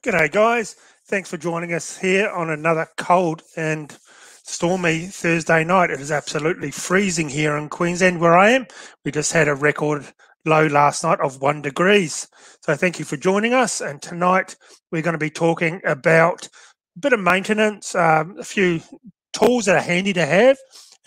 G'day, guys. Thanks for joining us here on another cold and stormy Thursday night. It is absolutely freezing here in Queensland where I am. We just had a record low last night of one degrees. So thank you for joining us. And tonight we're going to be talking about a bit of maintenance, um, a few tools that are handy to have,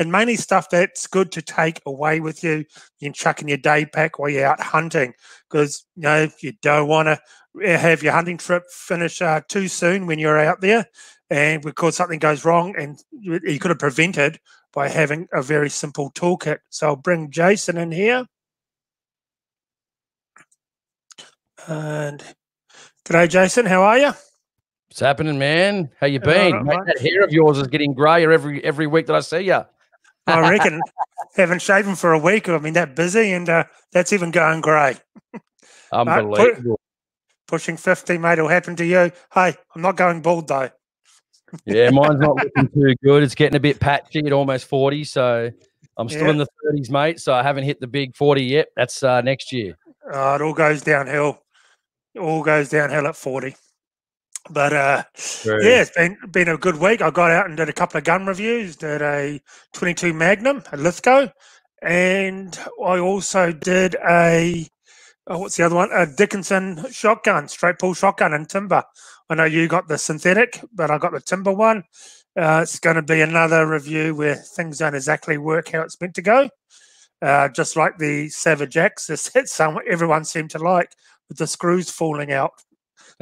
and mainly stuff that's good to take away with you. You can chuck in your day pack while you're out hunting because you know you don't want to have your hunting trip finish uh, too soon when you're out there, and because something goes wrong, and you, you could have prevented by having a very simple toolkit. So I'll bring Jason in here. And g'day, Jason. How are you? What's happening, man? How you been? Right, Mate, that hair of yours is getting grayer every every week that I see you. I reckon. Haven't shaven for a week. I've been that busy, and uh, that's even going grey. Unbelievable. pushing fifty, mate. It'll happen to you. Hey, I'm not going bald though. yeah, mine's not looking too good. It's getting a bit patchy at almost forty, so I'm still yeah. in the thirties, mate. So I haven't hit the big forty yet. That's uh, next year. Oh, it all goes downhill. It all goes downhill at forty. But uh, yeah, it's been been a good week. I got out and did a couple of gun reviews. Did a 22 Magnum, a Lithgow, and I also did a oh, what's the other one? A Dickinson shotgun, straight pull shotgun in timber. I know you got the synthetic, but I got the timber one. Uh, it's going to be another review where things don't exactly work how it's meant to go. Uh, just like the Savage Axis, some everyone seemed to like with the screws falling out.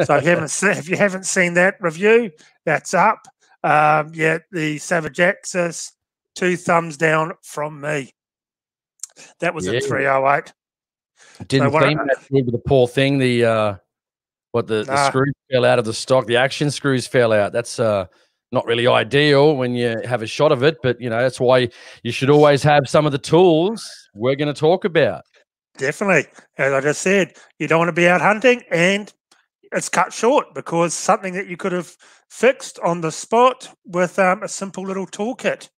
So if you haven't seen, if you haven't seen that review, that's up. Um, yeah, the Savage Axis, two thumbs down from me. That was yeah. a 308. Didn't so seem that with the poor thing. The uh, what the, nah. the screws fell out of the stock. The action screws fell out. That's uh, not really ideal when you have a shot of it, but you know that's why you should always have some of the tools we're going to talk about. Definitely, as I just said, you don't want to be out hunting, and it's cut short because something that you could have fixed on the spot with um, a simple little toolkit.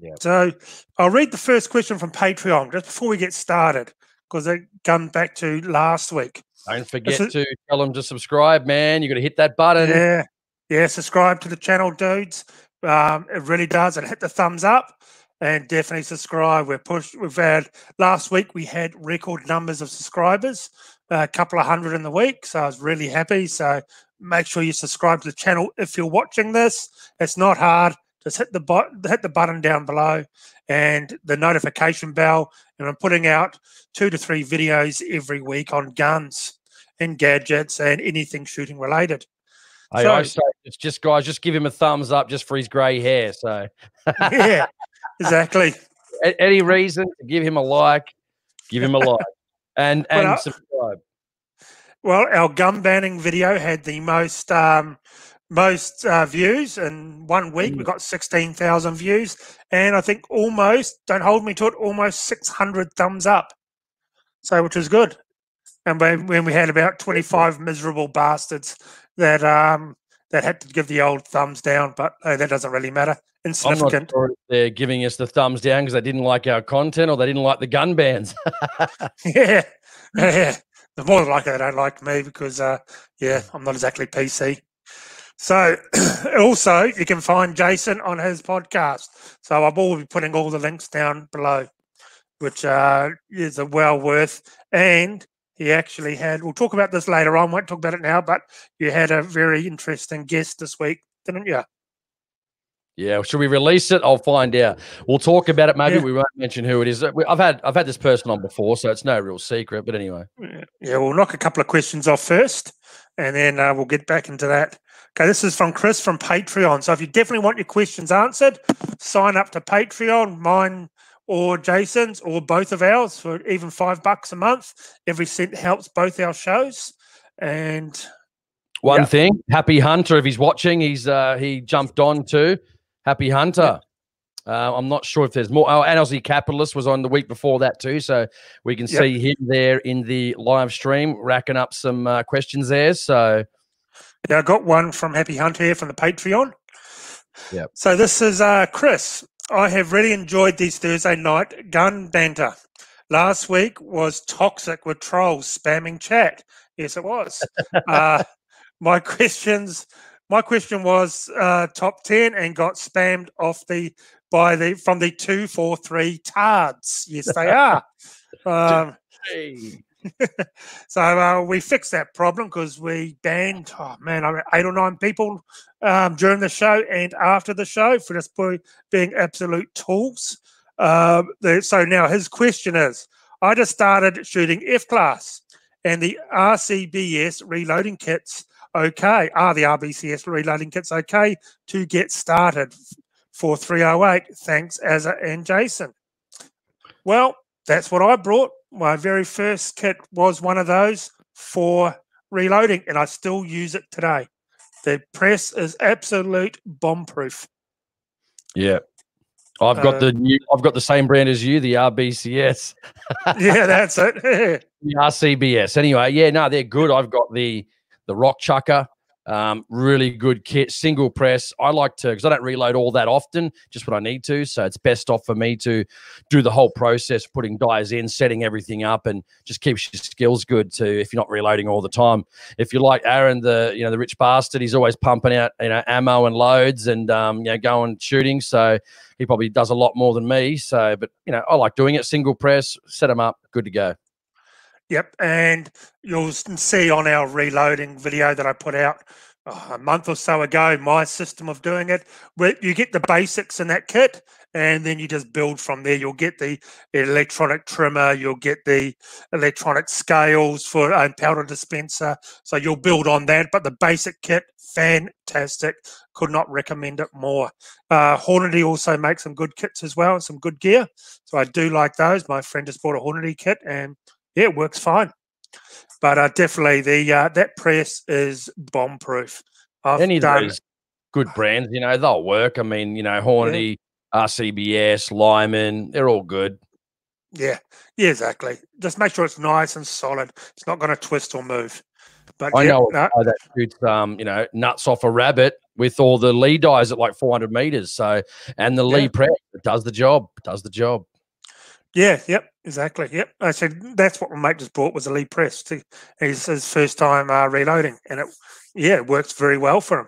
Yeah. So I'll read the first question from Patreon just before we get started because it comes back to last week. Don't forget to tell them to subscribe, man. You got to hit that button. Yeah, yeah. Subscribe to the channel, dudes. Um, it really does, and hit the thumbs up, and definitely subscribe. We're pushed. We've had last week we had record numbers of subscribers a couple of hundred in the week. So I was really happy. So make sure you subscribe to the channel if you're watching this. It's not hard. Just hit the button, hit the button down below, and the notification bell. And I'm putting out two to three videos every week on guns and gadgets and anything shooting related. So, I say it's just guys, just give him a thumbs up just for his grey hair. So yeah, exactly. Any reason to give him a like, give him a like and and well, subscribe. Well, our gun banning video had the most um, most uh, views in one week. Mm. We got sixteen thousand views, and I think almost don't hold me to it, almost six hundred thumbs up. So, which is good. And when, when we had about twenty five miserable bastards that um that had to give the old thumbs down, but hey, that doesn't really matter. Insignificant. I'm not sure they're giving us the thumbs down because they didn't like our content or they didn't like the gun bans. yeah, yeah. The more likely they don't like me because, uh, yeah, I'm not exactly PC. So, also, you can find Jason on his podcast. So, I will be putting all the links down below, which uh, is a well worth. And he actually had, we'll talk about this later on, won't talk about it now, but you had a very interesting guest this week, didn't you? Yeah, should we release it? I'll find out. We'll talk about it. Maybe yeah. we won't mention who it is. I've had I've had this person on before, so it's no real secret. But anyway, yeah, we'll knock a couple of questions off first, and then uh, we'll get back into that. Okay, this is from Chris from Patreon. So if you definitely want your questions answered, sign up to Patreon, mine or Jason's, or both of ours for even five bucks a month. Every cent helps both our shows. And one yeah. thing, Happy Hunter, if he's watching, he's uh, he jumped on too. Happy Hunter. Uh, I'm not sure if there's more. Oh, and Aussie Capitalist was on the week before that too, so we can yep. see him there in the live stream, racking up some uh, questions there. So, yeah, I got one from Happy Hunter here from the Patreon. Yeah. So this is uh, Chris. I have really enjoyed these Thursday night gun banter. Last week was toxic with trolls spamming chat. Yes, it was. uh, my questions. My question was uh, top ten and got spammed off the by the from the two four three tards. Yes, they are. Um, so uh, we fixed that problem because we banned, oh man, eight or nine people um, during the show and after the show for just being absolute tools. Um, so now his question is I just started shooting F class and the RCBS reloading kits okay. Are the RBCS reloading kits okay to get started for 308? Thanks, Azza and Jason. Well, that's what I brought. My very first kit was one of those for reloading, and I still use it today. The press is absolute bomb proof. Yeah. I've got uh, the new, I've got the same brand as you, the RBCS. yeah, that's it. the RCBS. Anyway, yeah, no, they're good. I've got the the Rock Chucker. Um, really good kit, single press. I like to because I don't reload all that often, just when I need to. So it's best off for me to do the whole process, putting dies in, setting everything up, and just keeps your skills good too. If you're not reloading all the time, if you like Aaron, the you know the rich bastard, he's always pumping out you know ammo and loads and um, you know going shooting. So he probably does a lot more than me. So, but you know I like doing it, single press, set them up, good to go. Yep, and you'll see on our reloading video that I put out oh, a month or so ago my system of doing it. Where you get the basics in that kit, and then you just build from there. You'll get the electronic trimmer, you'll get the electronic scales for a powder dispenser. So you'll build on that. But the basic kit, fantastic. Could not recommend it more. Uh, Hornady also makes some good kits as well and some good gear. So I do like those. My friend just bought a Hornady kit and yeah, it works fine. But uh, definitely the uh, that press is bomb proof. Any of those good brands, you know, they'll work. I mean, you know, Hornady, yeah. RCBS, Lyman, they're all good. Yeah, yeah, exactly. Just make sure it's nice and solid. It's not going to twist or move. But I yeah, know no. that shoots, um, you know, nuts off a rabbit with all the Lee dies at like 400 meters. So, and the yeah. Lee press does the job, does the job. Yeah, yep, exactly. Yep. I said that's what my mate just bought was a Lee press. To, his, his first time uh, reloading, and it yeah, it works very well for him.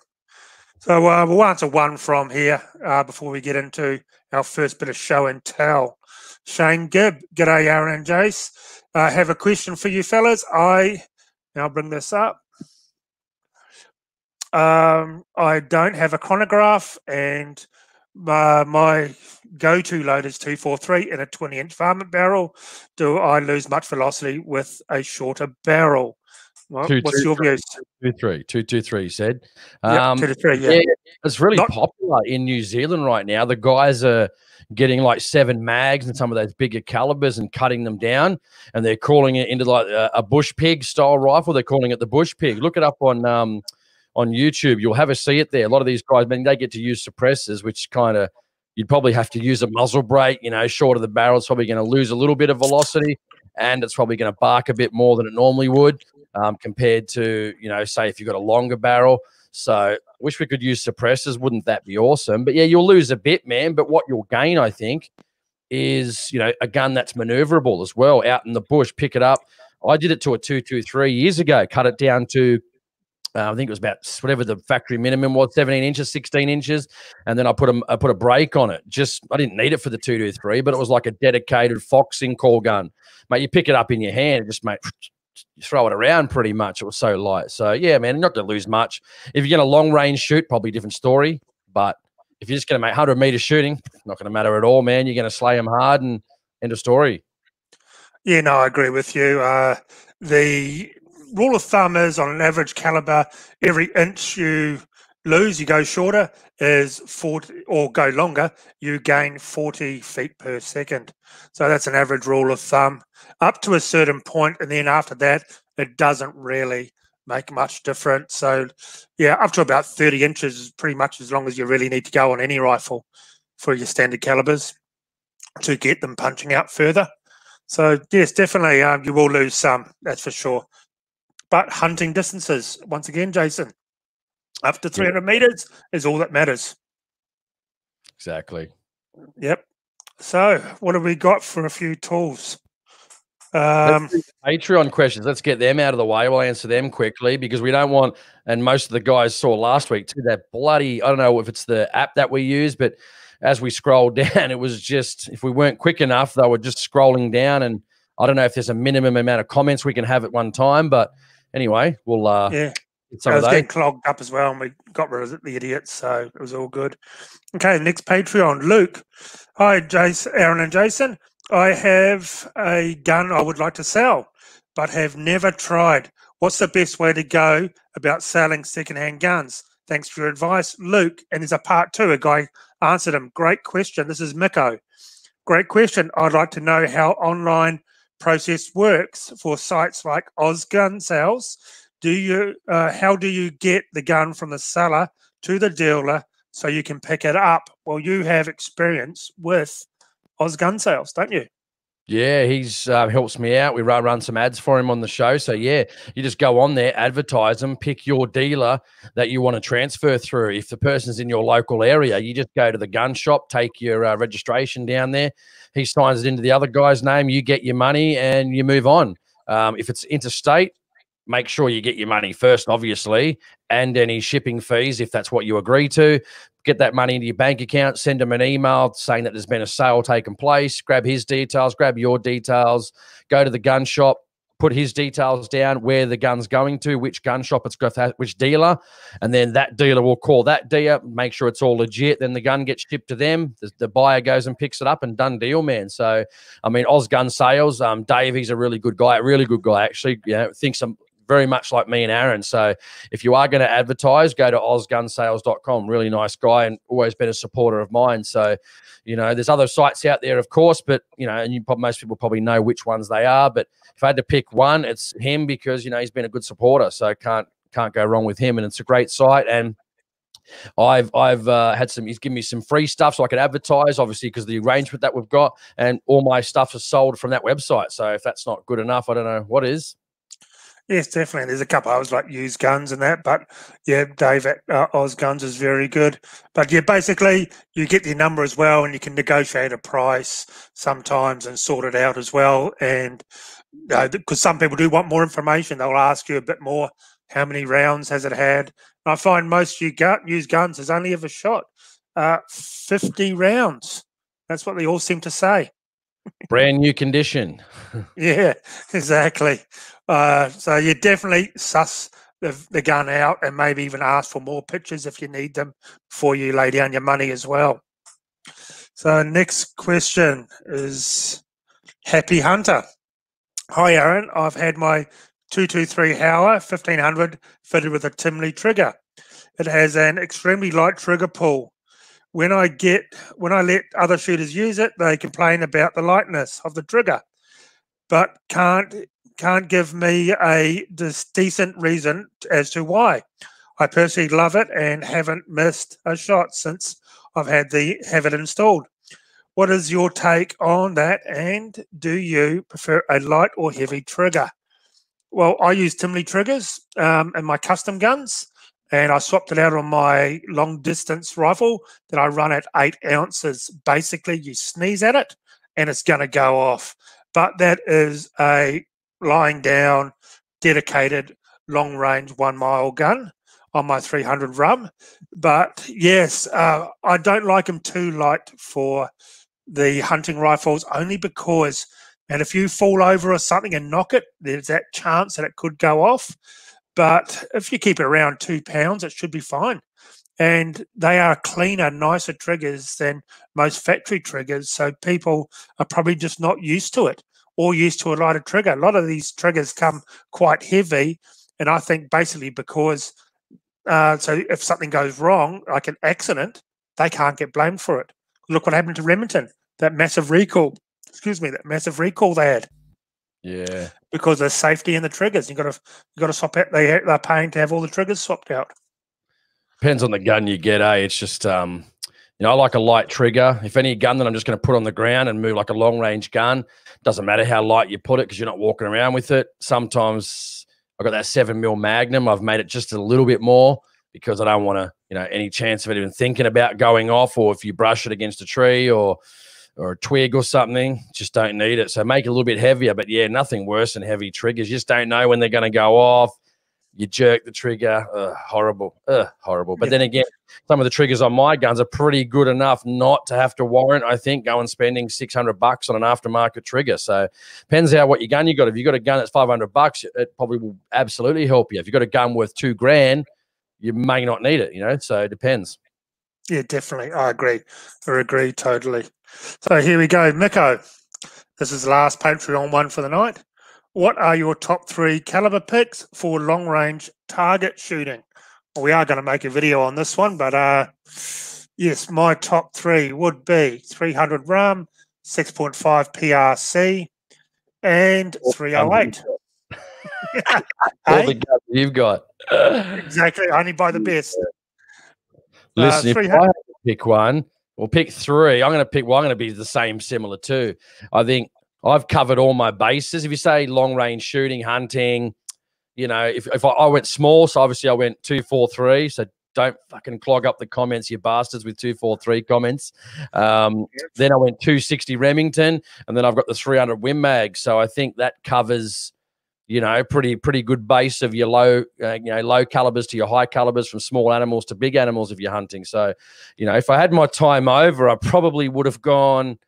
So uh, we'll answer one from here uh, before we get into our first bit of show and tell. Shane Gibb, g'day Aaron and Jace. I have a question for you fellas. I now bring this up. Um, I don't have a chronograph, and uh, my go-to load is 243 in a 20-inch varmint barrel. Do I lose much velocity with a shorter barrel? Well, two, what's two, your views? Two, three, two, two, three. Said, um, two to three. Yeah, yeah it's really Not, popular in New Zealand right now. The guys are getting like seven mags and some of those bigger calibers and cutting them down, and they're calling it into like a, a bush pig style rifle. They're calling it the bush pig. Look it up on um, on YouTube. You'll have a see it there. A lot of these guys, I mean, they get to use suppressors, which kind of you'd probably have to use a muzzle brake. You know, short of the barrel, it's probably going to lose a little bit of velocity, and it's probably going to bark a bit more than it normally would um, compared to you know, say if you've got a longer barrel. So, wish we could use suppressors. Wouldn't that be awesome? But yeah, you'll lose a bit, man. But what you'll gain, I think, is you know a gun that's maneuverable as well out in the bush. Pick it up. I did it to a two two three years ago. Cut it down to uh, I think it was about whatever the factory minimum was, 17 inches, 16 inches, and then I put a I put a brake on it. Just I didn't need it for the two two three, but it was like a dedicated foxing call gun. Mate, you pick it up in your hand, and just mate, throw it around pretty much. It was so light. So yeah, man, not going to lose much. If you're going to long range shoot, probably different story. But if you're just going to make 100 meter shooting, not going to matter at all, man. You're going to slay them hard and end of story. Yeah, no, I agree with you. Uh, the rule of thumb is on an average caliber, every inch you lose, you go shorter, is 40 or go longer, you gain 40 feet per second. So that's an average rule of thumb up to a certain point, and then after that, it doesn't really make much difference. So, yeah, up to about 30 inches is pretty much as long as you really need to go on any rifle for your standard calibers to get them punching out further. So, yes, definitely, um, you will lose some, that's for sure but hunting distances. Once again, Jason, after 300 yep. meters is all that matters. Exactly. Yep. So, what have we got for a few tools? Um, Patreon questions. Let's get them out of the way. We'll answer them quickly because we don't want. And most of the guys saw last week too. That bloody. I don't know if it's the app that we use, but as we scroll down, it was just if we weren't quick enough, they were just scrolling down. And I don't know if there's a minimum amount of comments we can have at one time, but anyway, we'll. uh Yeah. It was getting clogged up as well, and we got rid of the idiots, so it was all good. Okay, next Patreon, Luke. Hi, Jason, Aaron, and Jason. I have a gun I would like to sell, but have never tried. What's the best way to go about selling secondhand guns? Thanks for your advice, Luke. And there's a part two. A guy answered him. Great question. This is Miko. Great question. I'd like to know how online process works for sites like Ozgun Sales. Do you? Uh, how do you get the gun from the seller to the dealer so you can pick it up? Well, you have experience with Oz Gun Sales, don't you? Yeah, he's uh, helps me out. We run, run some ads for him on the show. So yeah, you just go on there, advertise them, pick your dealer that you want to transfer through. If the person's in your local area, you just go to the gun shop, take your uh, registration down there. He signs it into the other guy's name. You get your money and you move on. Um, if it's interstate, make sure you get your money first, obviously, and any shipping fees if that's what you agree to get that money into your bank account, send him an email saying that there's been a sale taking place, grab his details, grab your details, go to the gun shop, put his details down, where the gun's going to, which gun shop it's got, which dealer, and then that dealer will call that dealer, make sure it's all legit. Then the gun gets shipped to them. The, the buyer goes and picks it up, and done deal, man. So, I mean, Oz Gun Sales, um, Dave, he's a really good guy, really good guy, actually. You know, thinks some very much like me and Aaron. So if you are going to advertise, go to ozgunsales.com. Really nice guy and always been a supporter of mine. So, you know, there's other sites out there, of course, but, you know, and you most people probably know which ones they are. But if I had to pick one, it's him because, you know, he's been a good supporter. So can't, can't go wrong with him. And it's a great site. And, I've I've uh, had some. He's given me some free stuff so I could advertise, obviously, because the arrangement that we've got, and all my stuff is sold from that website. So if that's not good enough, I don't know what is. Yes, definitely. There's a couple others like used guns and that, but yeah, Dave at uh, Oz Guns is very good. But yeah, basically, you get your number as well, and you can negotiate a price sometimes and sort it out as well. And because uh, some people do want more information, they'll ask you a bit more. How many rounds has it had? And I find most you got used guns has only ever shot uh, 50 rounds. That's what they all seem to say. Brand new condition. yeah, exactly. Uh, so you definitely suss the, the gun out and maybe even ask for more pictures if you need them before you lay down your money as well. So next question is Happy Hunter. Hi Aaron, I've had my 223 Howa 1500 fitted with a Timney trigger. It has an extremely light trigger pull. When I get when I let other shooters use it, they complain about the lightness of the trigger, but can't can't give me a decent reason as to why. I personally love it and haven't missed a shot since I've had the have it installed. What is your take on that? And do you prefer a light or heavy trigger? Well, I use Timney triggers um, in my custom guns, and I swapped it out on my long distance rifle that I run at eight ounces. Basically, you sneeze at it and it's going to go off. But that is a lying down, dedicated long range one mile gun on my 300 rum. But yes, uh, I don't like them too light for the hunting rifles only because, and if you fall over or something and knock it, there's that chance that it could go off. But if you keep it around two pounds, it should be fine. And they are cleaner, nicer triggers than most factory triggers. So people are probably just not used to it or used to a lighter trigger. A lot of these triggers come quite heavy, and I think basically because uh, so if something goes wrong, like an accident, they can't get blamed for it. Look what happened to Remington, that massive recall. Excuse me, that massive recall they had. Yeah, because there's safety in the triggers. You got to you got to swap out. They they're paying to have all the triggers swapped out. Depends on the gun you get. Eh? It's just um, you know, I like a light trigger. If any gun that I'm just going to put on the ground and move like a long range gun, doesn't matter how light you put it because you're not walking around with it. Sometimes I've got that seven mil Magnum. I've made it just a little bit more because I don't want to, you know, any chance of it even thinking about going off or if you brush it against a tree or or a twig or something. Just don't need it. So make it a little bit heavier. But yeah, nothing worse than heavy triggers. You just don't know when they're going to go off. You jerk the trigger. Ugh, horrible. Ugh, horrible. But yeah. then again, some of the triggers on my guns are pretty good enough not to have to warrant, I think, going spending 600 bucks on an aftermarket trigger. So depends how what your gun you got. If you got a gun that's 500 bucks, it probably will absolutely help you. If you got a gun worth two grand, you may not need it, you know? So it depends. Yeah, definitely. I agree. I agree totally. So here we go. Miko, this is the last Patreon one for the night. What are your top three caliber picks for long range target shooting? Well, we are going to make a video on this one, but uh, yes, my top three would be 300 RUM, 6.5 PRC, and 308. All the guns you've got. exactly. Only buy the best. Listen, uh, if I pick one, or pick three, I'm going to pick one. I'm going to be the same, similar too. I think I've covered all my bases. If you say long range shooting, hunting, you know, if, if I, I went small, so obviously I went two, four, three. So don't fucking clog up the comments, you bastards, with two, four, three comments. Um, then I went 260 Remington, and then I've got the 300 Win Mag. So I think that covers you know, pretty pretty good base of your low, uh, you know, low calibers to your high calibers, from small animals to big animals if you're hunting. So, you know, if I had my time over, I probably would have gone,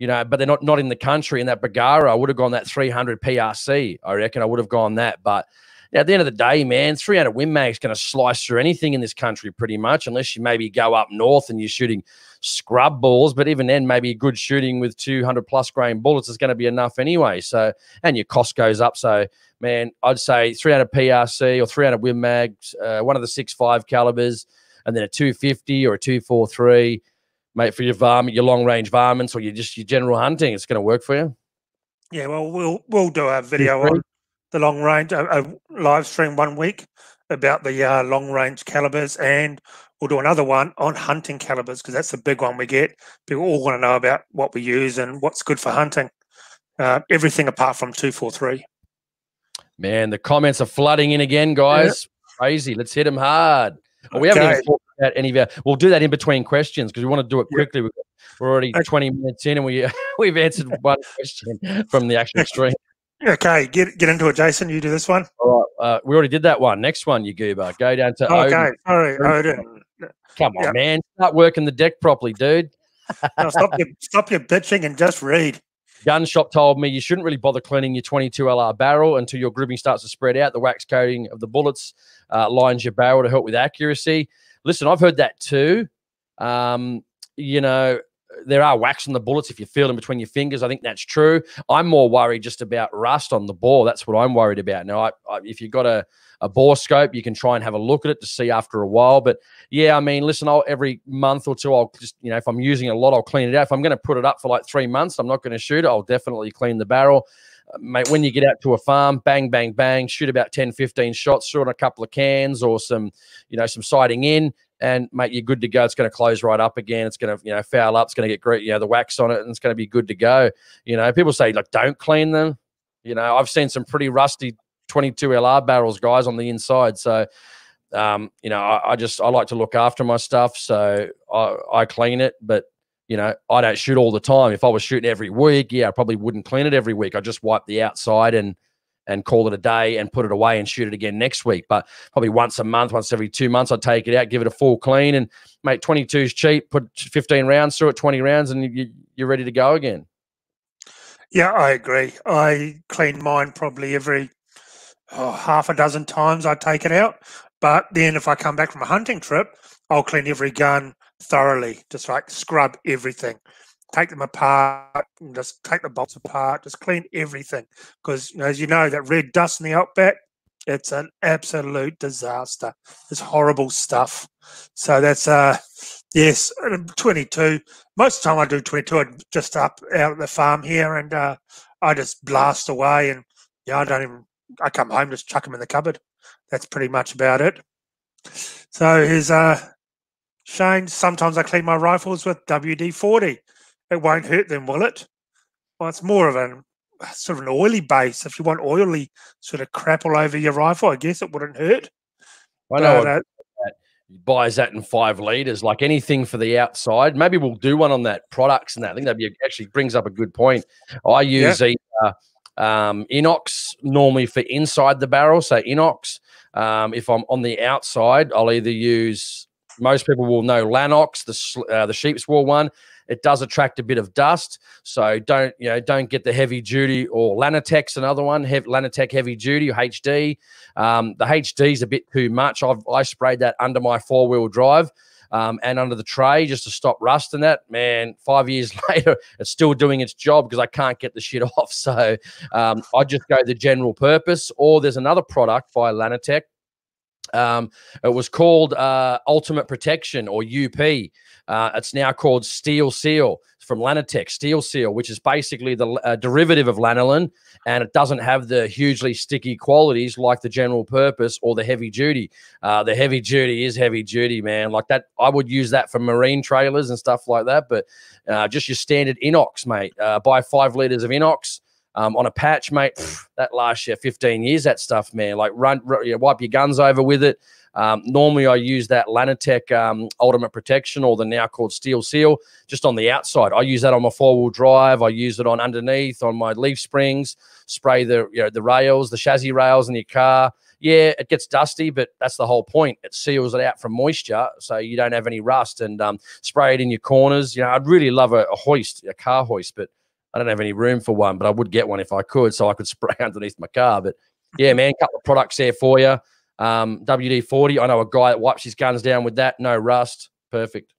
you know, but they're not not in the country in that Bergara. I would have gone that 300 PRC. I reckon I would have gone that, but at the end of the day, man, 300 Win Mag is going to slice through anything in this country pretty much, unless you maybe go up north and you're shooting scrub balls. But even then, maybe good shooting with 200 plus grain bullets is going to be enough anyway. So, and your cost goes up. So, man, I'd say 300 PRC or 300 Win Mags, uh, one of the six five calibers, and then a 250 or a 243, mate, for your varmint, your long range varmints, or your just your general hunting. It's going to work for you. Yeah, well, we'll we'll do a video on the long range, a, a live stream one week about the uh, long range calibers, and we'll do another one on hunting calibers because that's the big one we get. People all want to know about what we use and what's good for hunting. Uh, everything apart from two four three. Man, the comments are flooding in again, guys. Yeah. Crazy. Let's hit them hard. We okay. haven't even talked about any of our. We'll do that in between questions because we want to do it quickly. Yeah. We're already okay. 20 minutes in and we we've answered one question from the actual stream. Okay, get get into it, Jason. You do this one. All right, uh, we already did that one. Next one, you goober. Go down to okay. Odin. Sorry, Odin. Come on, yep. man. Start working the deck properly, dude. no, stop your stop your bitching and just read. Gun shop told me you shouldn't really bother cleaning your 22 LR barrel until your grooving starts to spread out. The wax coating of the bullets uh, lines your barrel to help with accuracy. Listen, I've heard that too. Um, you know, there are wax on the bullets if you feel them between your fingers. I think that's true. I'm more worried just about rust on the bore. That's what I'm worried about. Now, I, I, if you've got a, a bore scope, you can try and have a look at it to see after a while. But yeah, I mean, listen, I'll every month or two, I'll just, you know, if I'm using a lot, I'll clean it out. If I'm going to put it up for like three months, I'm not going to shoot it. I'll definitely clean the barrel. Mate, when you get out to a farm, bang, bang, bang, shoot about 10, 15 shots, throw in a couple of cans or some, you know, some sighting in, and mate, you're good to go. It's going to close right up again. It's going to, you know, foul up. It's going to get great, you know, the wax on it, and it's going to be good to go. You know, people say like, don't clean them. You know, I've seen some pretty rusty 22 LR barrels, guys, on the inside. So, um, you know, I, I, just I like to look after my stuff, so I, I clean it, but you know, I don't shoot all the time. If I was shooting every week, yeah, I probably wouldn't clean it every week. I just wipe the outside and and call it a day and put it away and shoot it again next week. But probably once a month, once every two months, I'd take it out, give it a full clean, and make 22 is cheap. Put 15 rounds through it, 20 rounds, and you, you're ready to go again. Yeah, I agree. I clean mine probably every oh, half a dozen times. I take it out, but then if I come back from a hunting trip, I'll clean every gun thoroughly, just like scrub everything take them apart just take the bolts apart, just clean everything. Because as you know, that red dust in the outback, it's an absolute disaster. It's horrible stuff. So that's uh yes, 22. Most of the time I do 22. I'm just up out at the farm here and uh, I just blast away and yeah, I don't even I come home just chuck them in the cupboard. That's pretty much about it. So here's uh Shane, sometimes I clean my rifles with WD 40 it won't hurt them, will it? Well, it's more of an sort of an oily base. If you want oily sort of crap all over your rifle, I guess it wouldn't hurt. I know. But, uh, buys that in five liters, like anything for the outside. Maybe we'll do one on that products and that. I think that be actually brings up a good point. I use yeah. either um, inox normally for inside the barrel, so inox. Um, if I'm on the outside, I'll either use. Most people will know Lanox, the uh, the sheep's wool one. It does attract a bit of dust, so don't you know? Don't get the heavy duty or Lanotec's another one. Hev- Lanotec heavy duty or HD. Um, the HD is a bit too much. I've I sprayed that under my four wheel drive. Um, and under the tray just to stop rust and that. Man, five years later, it's still doing its job because I can't get the shit off. So um, I just go the general purpose. Or there's another product by Lanotec. Um, it was called uh, Ultimate Protection or UP. Uh, it's now called Steel Seal from Lanotec, Steel Seal, which is basically the uh, derivative of lanolin, and it doesn't have the hugely sticky qualities like the general purpose or the heavy duty. Uh, the heavy duty is heavy duty, man. Like that, I would use that for marine trailers and stuff like that. But uh, just your standard inox, mate. Uh, buy five liters of inox. Um, on a patch, mate, pff, that lasts you 15 years. That stuff, man. Like run, run you know, wipe your guns over with it. Um, normally, I use that Lanotec um, Ultimate Protection or the now called Steel Seal just on the outside. I use that on my four wheel drive. I use it on underneath on my leaf springs. Spray the you know the rails, the chassis rails in your car. Yeah, it gets dusty, but that's the whole point. It seals it out from moisture, so you don't have any rust. And um, spray it in your corners. You know, I'd really love a, a hoist, a car hoist, but I don't have any room for one. But I would get one if I could, so I could spray underneath my car. But yeah, man, couple of products there for you. Um, WD 40, I know a guy that wipes his guns down with that, no rust. Perfect.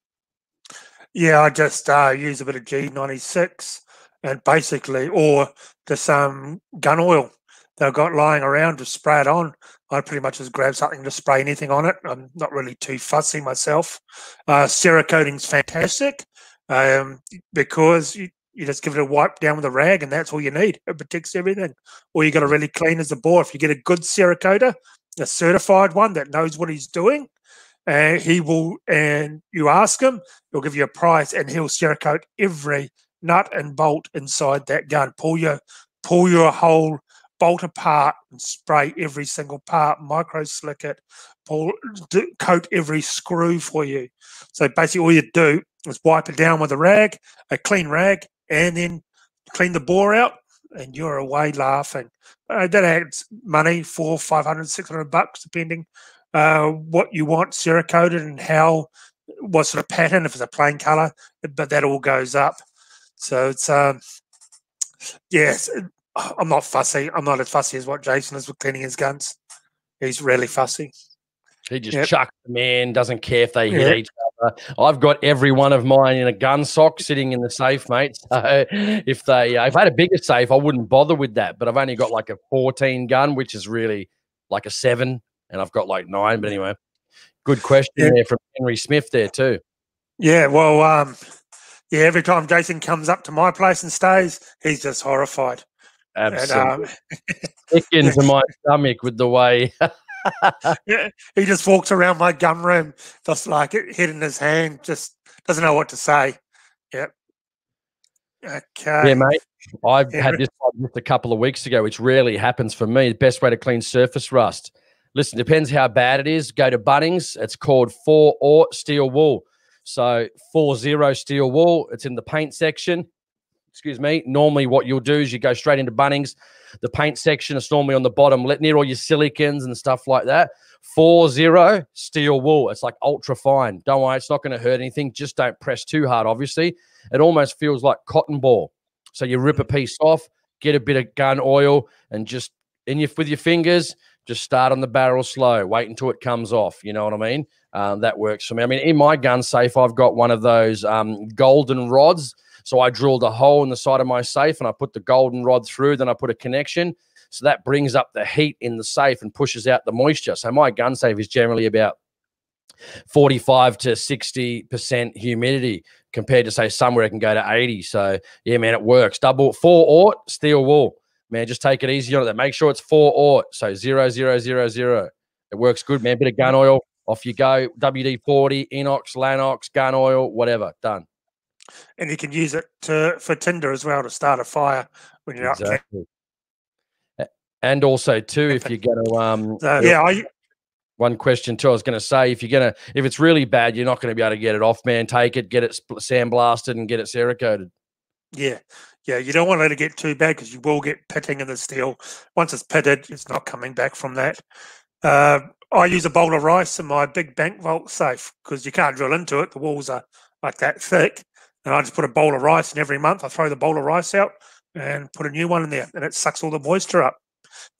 Yeah, I just uh, use a bit of G96 and basically, or just some gun oil they've got lying around to spray it on. I pretty much just grab something to spray anything on it. I'm not really too fussy myself. Uh, Cerakoting's fantastic um, because you just give it a wipe down with a rag and that's all you need. It protects everything. All you got to really clean is the bore. If you get a good Cerakoter, a certified one that knows what he's doing. And he will, and you ask him, he'll give you a price, and he'll Cerakote every nut and bolt inside that gun. Pull your, pull your whole bolt apart and spray every single part. Micro slick it, pull, do, coat every screw for you. So basically, all you do is wipe it down with a rag, a clean rag, and then clean the bore out, and you're away laughing. Uh, that adds money for 500, 600 bucks, depending uh, what you want Cerakoted and how, what sort of pattern, if it's a plain color, but that all goes up. So it's, um, yes, I'm not fussy. I'm not as fussy as what Jason is with cleaning his guns. He's really fussy. He just yep. chucks them in, doesn't care if they hit yep. each other. I've got every one of mine in a gun sock sitting in the safe, mate. So if they, uh, if I had a bigger safe, I wouldn't bother with that. But I've only got like a 14 gun, which is really like a seven, and I've got like nine. But anyway, good question yeah. there from Henry Smith there too. Yeah, well, um, yeah. Every time Jason comes up to my place and stays, he's just horrified. Absolutely, and, um, into my stomach with the way he just walks around my gun room, just like it, head in his hand, just doesn't know what to say. Yep. Okay. Yeah, mate. I've yeah. had this just a couple of weeks ago, which rarely happens for me. The best way to clean surface rust. Listen, depends how bad it is. Go to Bunnings. It's called four or steel wool. So four zero steel wool. It's in the paint section. Excuse me. Normally, what you'll do is you go straight into Bunnings the paint section is normally on the bottom, let near all your silicons and stuff like that. Four zero steel wool. It's like ultra fine. Don't worry, it's not going to hurt anything. Just don't press too hard. Obviously, it almost feels like cotton ball. So you rip a piece off, get a bit of gun oil, and just in your with your fingers, just start on the barrel slow. Wait until it comes off. You know what I mean? Um, that works for me. I mean, in my gun safe, I've got one of those um, golden rods so I drilled a hole in the side of my safe and I put the golden rod through. Then I put a connection. So that brings up the heat in the safe and pushes out the moisture. So my gun safe is generally about 45 to 60% humidity compared to say somewhere it can go to 80. So yeah, man, it works. Double four aught steel wool. Man, just take it easy on it. Make sure it's four aught. So zero, zero, zero, zero. It works good, man. Bit of gun oil. Off you go. WD 40, Inox, Lanox, gun oil, whatever. Done and you can use it to for tinder as well to start a fire when you're exactly. And also too, if you're going to um, so, yeah, I one question too. I was going to say, if you're going to, if it's really bad, you're not going to be able to get it off, man. Take it, get it sandblasted, and get it cerakoted. Yeah, yeah. You don't want it to get too bad because you will get pitting in the steel. Once it's pitted, it's not coming back from that. Uh, I use a bowl of rice in my big bank vault safe because you can't drill into it. The walls are like that thick, and I just put a bowl of rice, and every month I throw the bowl of rice out and put a new one in there, and it sucks all the moisture up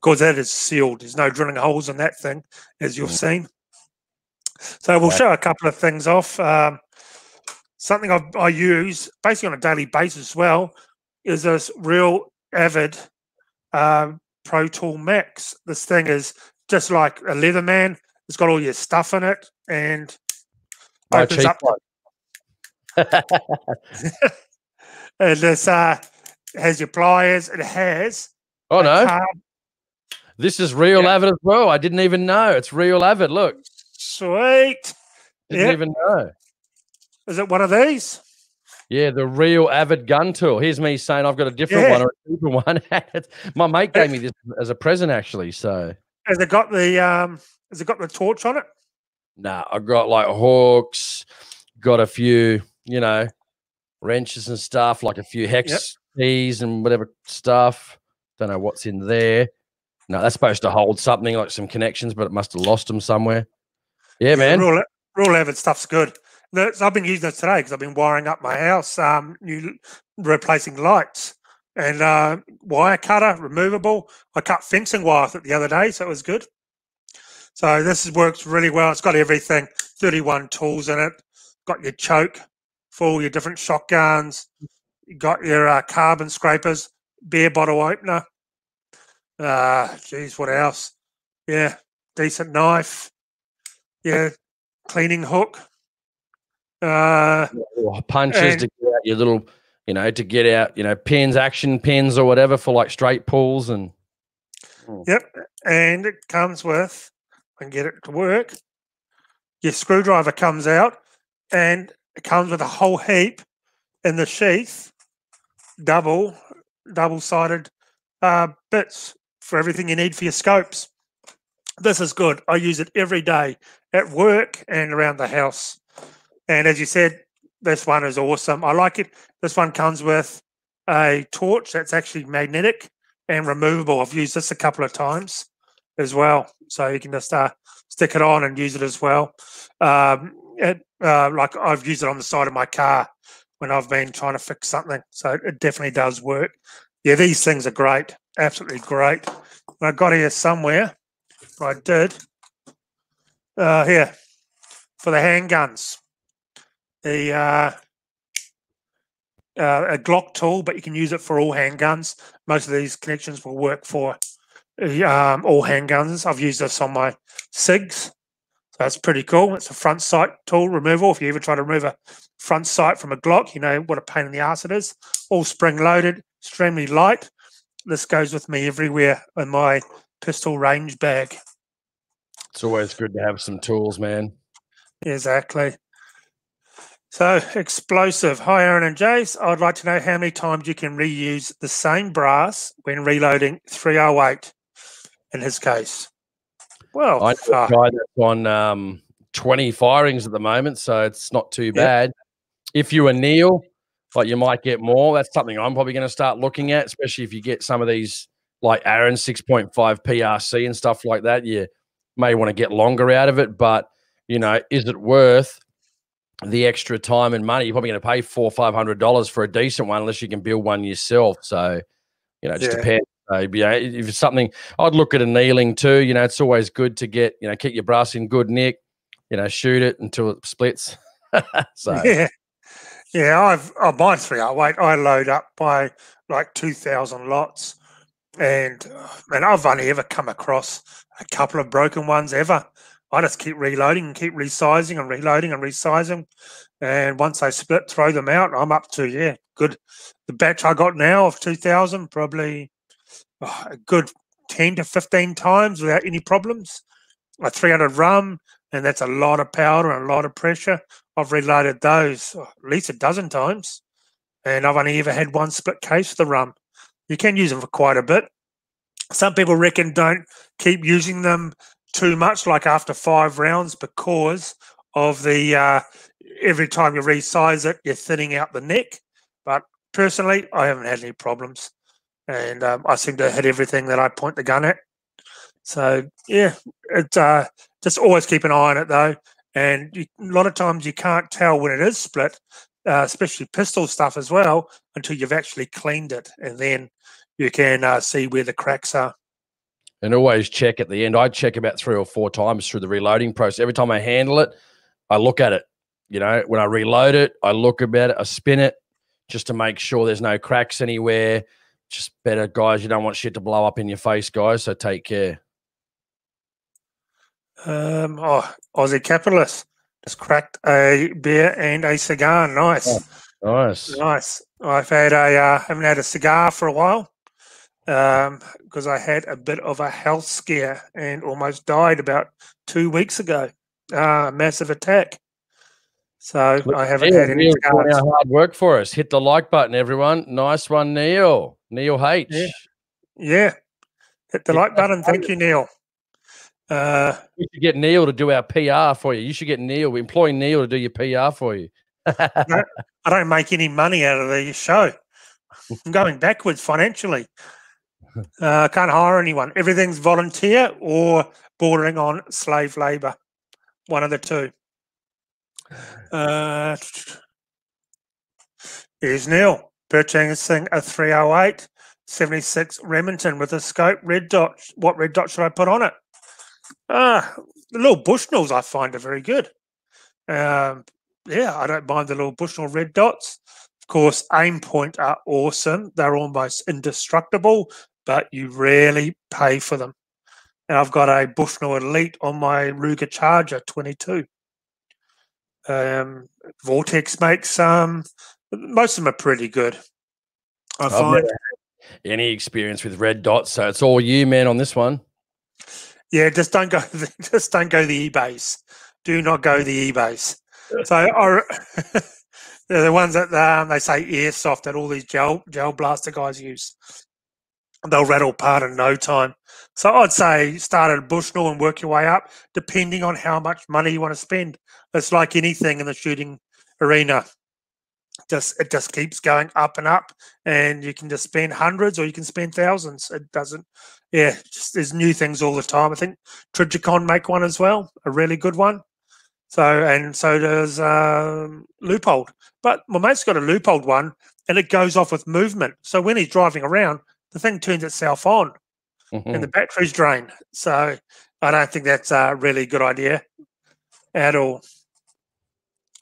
because that is sealed. There's no drilling holes in that thing, as you've mm. seen. So we'll show a couple of things off. Um, something I, I, use basically on a daily basis as well is this real avid um, Pro Tool Max. This thing is just like a Leatherman. It's got all your stuff in it and oh, opens up. and this uh, has your pliers. It has. Oh no! This is real yeah. Avid as well. I didn't even know. It's real Avid. Look. Sweet. Didn't yep. even know. Is it one of these? Yeah, the real Avid gun tool. Here's me saying I've got a different yeah. one or a cheaper one. My mate gave me this as a present, actually. So has it got the um? Has it got the torch on it? Nah, I got like hooks. Got a few, you know, wrenches and stuff, like a few hex yep. keys and whatever stuff. Don't know what's in there. No, that's supposed to hold something like some connections, but it must have lost them somewhere. Yeah, man. Real Avid stuff's good. I've been using it today because I've been wiring up my house, um, new replacing lights and uh, wire cutter, removable. I cut fencing wire with it the other day, so it was good. So this works really well. It's got everything, 31 tools in it. Got your choke for all your different shotguns. You got your uh, carbon scrapers, beer bottle opener, uh, geez, what else? Yeah, decent knife. Yeah, cleaning hook. Uh, punches and, to get out your little, you know, to get out, you know, pins, action pins or whatever for like straight pulls and. Hmm. Yep, and it comes with, and get it to work. Your screwdriver comes out, and it comes with a whole heap in the sheath, double, double-sided uh, bits for everything you need for your scopes. This is good. I use it every day at work and around the house. And as you said, this one is awesome. I like it. This one comes with a torch that's actually magnetic and removable. I've used this a couple of times as well. So you can just uh, stick it on and use it as well. Um, it, uh, like I've used it on the side of my car when I've been trying to fix something. So it definitely does work. Yeah, these things are great absolutely great. I got here somewhere. I did. Uh, here for the handguns. The uh, uh, a Glock tool, but you can use it for all handguns. Most of these connections will work for um, all handguns. I've used this on my SIGs. That's pretty cool. It's a front sight tool removal. If you ever try to remove a front sight from a Glock, you know what a pain in the ass it is. All spring loaded, extremely light this goes with me everywhere in my pistol range bag. It's always good to have some tools, man. Exactly. So explosive. Hi, Aaron and Jace. I'd like to know how many times you can reuse the same brass when reloading 308 in his case. Well, I know guy that's on um, 20 firings at the moment, so it's not too bad. If you anneal, like you might get more. That's something I'm probably going to start looking at, especially if you get some of these like Aaron 6.5 PRC and stuff like that. You may want to get longer out of it, but you know, is it worth the extra time and money? You're probably going to pay four, five hundred dollars for a decent one, unless you can build one yourself. So, you know, it just yeah. depends. So, yeah, if it's something, I'd look at annealing too. You know, it's always good to get, you know, keep your brass in good nick. You know, shoot it until it splits. so, yeah. Yeah, I've oh, I buy three oh I wait I load up by like two thousand lots, and and I've only ever come across a couple of broken ones ever. I just keep reloading and keep resizing and reloading and resizing, and once they split, throw them out. I'm up to yeah, good. The batch I got now of two thousand, probably oh, a good ten to fifteen times without any problems. A three hundred rum, and that's a lot of powder and a lot of pressure. I've reloaded those oh, at least a dozen times, and I've only ever had one split case of the rum. You can use them for quite a bit. Some people reckon don't keep using them too much, like after five rounds, because of the uh, every time you resize it, you're thinning out the neck. But personally, I haven't had any problems, and um, I seem to hit everything that I point the gun at. So yeah, it's uh, just always keep an eye on it though, and you, a lot of times you can't tell when it is split, uh, especially pistol stuff as well, until you've actually cleaned it, and then you can uh, see where the cracks are. And always check at the end. I check about three or four times through the reloading process. Every time I handle it, I look at it. You know, when I reload it, I look about it, I spin it just to make sure there's no cracks anywhere. Just better, guys. You don't want shit to blow up in your face, guys. So take care. Um, oh, Aussie capitalist just cracked a beer and a cigar. Nice, oh, nice, nice. I've had a uh, haven't had a cigar for a while because um, I had a bit of a health scare and almost died about two weeks ago. Uh, massive attack. So Look, I haven't Neil, had any cigars. Hard work for us. Hit the like button, everyone. Nice one, Neil. Neil H. Yeah. yeah. Hit the Hit like button. Thank you, Neil. Uh, we should get Neil to do our PR for you. You should get Neil. We employ Neil to do your PR for you. I don't make any money out of the show. I'm going backwards financially. Uh, can't hire anyone. Everything's volunteer or bordering on slave labor. One of the two. Uh, here's Neil purchasing a 308 76 Remington with a scope red dot. What red dot should I put on it? Ah, the little Bushnells I find are very good. Um, yeah, I don't mind the little Bushnell red dots. Of course, Aimpoint are awesome. They're almost indestructible, but you rarely pay for them. And I've got a Bushnell Elite on my Ruger Charger 22. Um, Vortex makes some. Most of them are pretty good. I I've find any experience with red dots, so it's all you, man, on this one. Yeah, just don't go. Just don't go the eBays. Do not go the eBays. So, are they're the ones that um, they say airsoft that all these gel gel blaster guys use. They'll rattle apart in no time. So I'd say start at a Bushnell and work your way up, depending on how much money you want to spend. It's like anything in the shooting arena. Just it just keeps going up and up, and you can just spend hundreds or you can spend thousands. It doesn't. Yeah, just there's new things all the time. I think Trijicon make one as well, a really good one. So and so does um, Leupold. But my mate's got a Leupold one, and it goes off with movement. So when he's driving around, the thing turns itself on mm-hmm. and the mm-hmm. batteries drain. So I don't think that's a really good idea at all.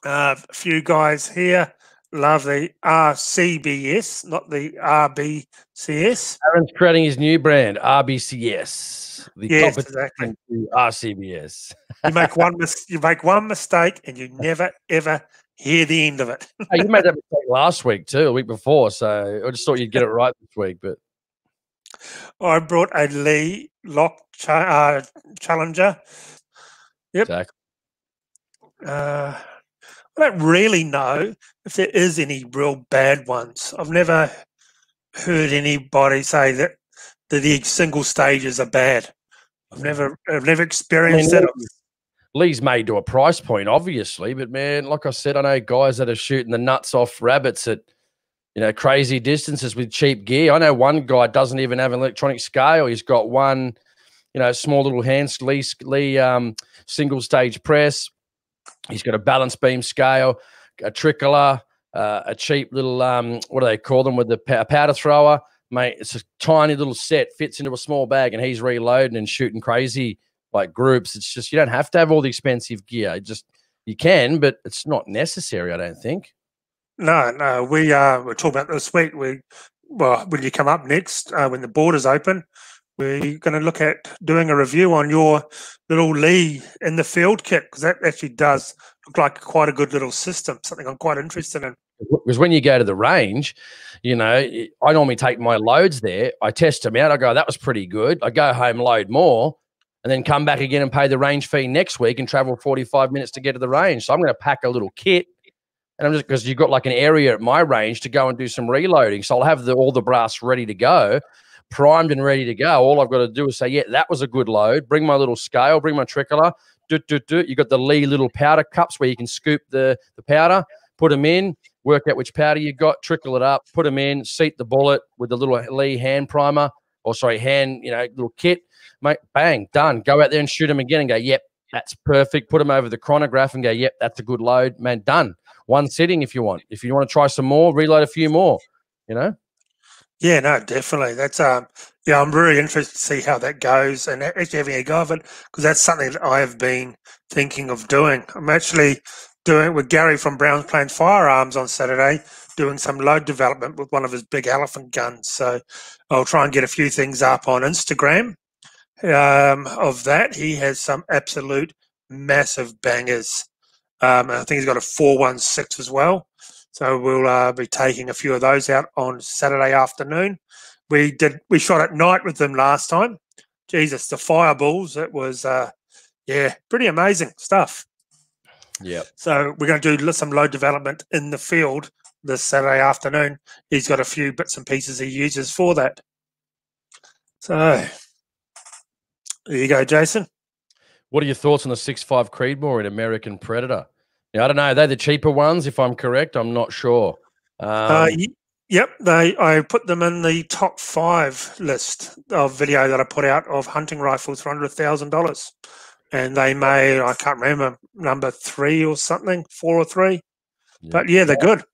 Uh, a few guys here love the RCBS, not the RBCS. Aaron's creating his new brand, RBCS. The yes, exactly. RCBS. you make one mis- you make one mistake and you never ever hear the end of it. hey, you made that mistake last week too, a week before. So I just thought you'd get it right this week, but I brought a Lee Lock uh, Challenger. Yep. Exactly. Uh, I don't really know if there is any real bad ones. I've never heard anybody say that, that the single stages are bad. I've never, I've never experienced I mean, it. Lee's made to a price point, obviously, but man, like I said, I know guys that are shooting the nuts off rabbits at you know, crazy distances with cheap gear. I know one guy doesn't even have an electronic scale. He's got one, you know, small little hand Lee, Lee um, single stage press. He's got a balance beam scale, a trickler, uh, a cheap little um, what do they call them with the powder thrower, mate. It's a tiny little set, fits into a small bag, and he's reloading and shooting crazy like groups. It's just you don't have to have all the expensive gear. It just you can, but it's not necessary. I don't think. No, no, we uh, we're talking about this week. We well, when you come up next, uh, when the borders open, we're going to look at doing a review on your little Lee in the field kit because that actually does look like quite a good little system. Something I'm quite interested in. Because when you go to the range, you know, I normally take my loads there. I test them out. I go, that was pretty good. I go home, load more, and then come back again and pay the range fee next week and travel 45 minutes to get to the range. So I'm going to pack a little kit and I'm just because you've got like an area at my range to go and do some reloading. So I'll have the, all the brass ready to go. Primed and ready to go. All I've got to do is say, yeah, that was a good load. Bring my little scale, bring my trickler. Do, do, do. You got the Lee little powder cups where you can scoop the, the powder, put them in, work out which powder you got, trickle it up, put them in, seat the bullet with the little Lee hand primer, or sorry, hand, you know, little kit. Mate, bang, done. Go out there and shoot them again and go, yep, that's perfect. Put them over the chronograph and go, yep, that's a good load. Man, done. One sitting if you want. If you want to try some more, reload a few more, you know? Yeah, no, definitely. That's um, yeah, I'm really interested to see how that goes and actually having a go of it because that's something that I have been thinking of doing. I'm actually doing it with Gary from Browns Plains Firearms on Saturday, doing some load development with one of his big elephant guns. So I'll try and get a few things up on Instagram um, of that. He has some absolute massive bangers. Um, I think he's got a 416 as well. So we'll uh, be taking a few of those out on Saturday afternoon. We did we shot at night with them last time. Jesus, the fireballs! It was uh, yeah, pretty amazing stuff. Yeah. So we're going to do some load development in the field this Saturday afternoon. He's got a few bits and pieces he uses for that. So there you go, Jason. What are your thoughts on the six five Creedmoor in American Predator? Yeah, I don't know. They're the cheaper ones, if I'm correct. I'm not sure. Uh, um, uh, yep, they. I put them in the top five list of video that I put out of hunting rifles for under a thousand dollars, and they made I can't remember number three or something, four or three, yeah. but yeah, they're good.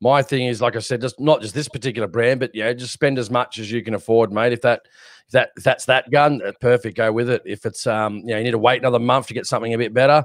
My thing is, like I said, just not just this particular brand, but yeah, just spend as much as you can afford, mate. If that if that if that's that gun, uh, perfect, go with it. If it's um, you know, you need to wait another month to get something a bit better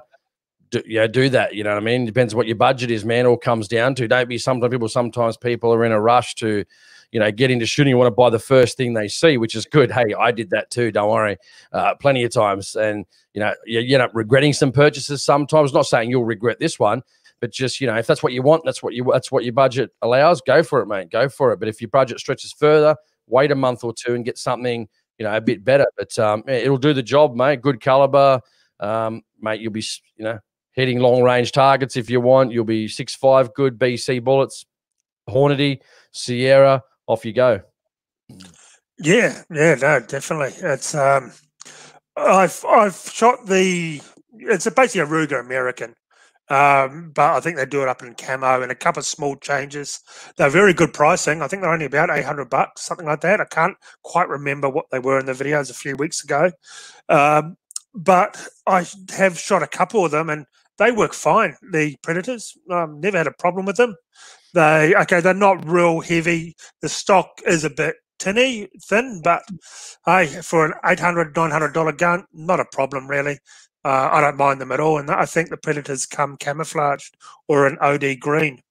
do, do that. You know what I mean? Depends what your budget is, man. All comes down to don't be. Sometimes people, sometimes people are in a rush to, you know, get into shooting. You want to buy the first thing they see, which is good. Hey, I did that too. Don't worry, uh, plenty of times, and you know, you, you end up regretting some purchases. Sometimes, not saying you'll regret this one, but just you know, if that's what you want, that's what you that's what your budget allows. Go for it, mate. Go for it. But if your budget stretches further, wait a month or two and get something you know a bit better. But um, it'll do the job, mate. Good caliber, um, mate. You'll be you know hitting long range targets if you want. You'll be six five good BC bullets, Hornady, Sierra, off you go. Yeah, yeah, no, definitely. It's um, I've I've shot the it's basically a Ruger American. Um, but I think they do it up in camo and a couple of small changes. They're very good pricing. I think they're only about 800 bucks, something like that. I can't quite remember what they were in the videos a few weeks ago. Um, but I have shot a couple of them and they work fine. The Predators, um, never had a problem with them. They okay, they're not real heavy. The stock is a bit tinny, thin, but hey, for an 800 $900 gun, not a problem really. Uh, I don't mind them at all, and I think the Predators come camouflaged or an OD green.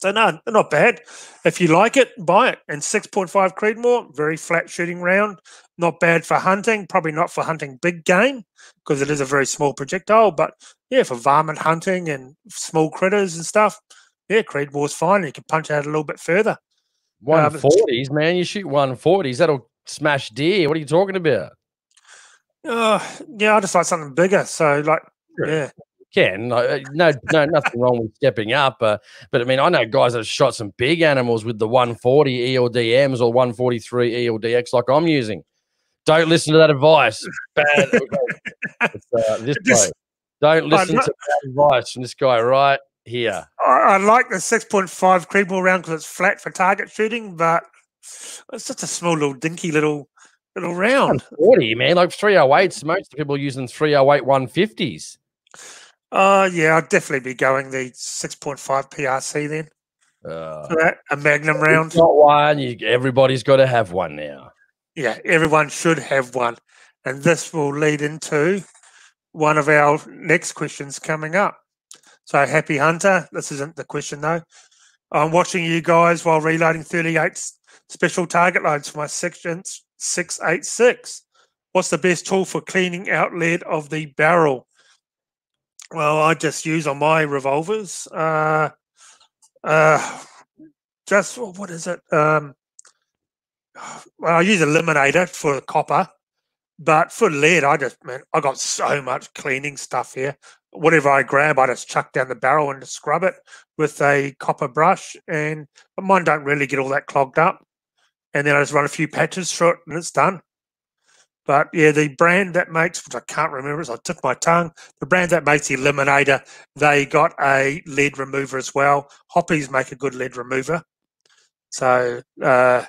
So no, they're not bad. If you like it, buy it. And 6.5 Creedmoor, very flat shooting round. Not bad for hunting. Probably not for hunting big game because it is a very small projectile. But yeah, for varmint hunting and small critters and stuff, yeah, Creedmoor's fine. You can punch out a little bit further. 140s, um, man. You shoot 140s, that'll smash deer. What are you talking about? Uh, yeah, I just like something bigger. So, like, sure. yeah can. No, no, no, nothing wrong with stepping up. Uh, but I mean, I know guys that have shot some big animals with the 140 ELDMs or 143 ELDX like I'm using. Don't listen to that advice. Bad. uh, this. Don't listen not, to that advice from this guy right here. I, I like the 6.5 Creedmoor round because it's flat for target shooting, but it's just a small little dinky little little round. 40, man, like 308s. Most people are using 308 150s. Uh, yeah, I'd definitely be going the 6.5 PRC then. Uh, for that, a Magnum round. Not one. You, everybody's got to have one now. Yeah, everyone should have one. And this will lead into one of our next questions coming up. So, Happy Hunter, this isn't the question though. I'm watching you guys while reloading 38 special target loads for my section 686. What's the best tool for cleaning out lead of the barrel? Well, I just use on my revolvers. Uh, uh, just what is it? Um, well, I use Eliminator for copper, but for lead, I just man, I got so much cleaning stuff here. Whatever I grab, I just chuck down the barrel and scrub it with a copper brush, and mine don't really get all that clogged up. and then I just run a few patches through it, and it's done. But yeah, the brand that makes, which I can't remember, so I took my tongue. The brand that makes the Eliminator, they got a lead remover as well. Hoppe's make a good lead remover. So uh,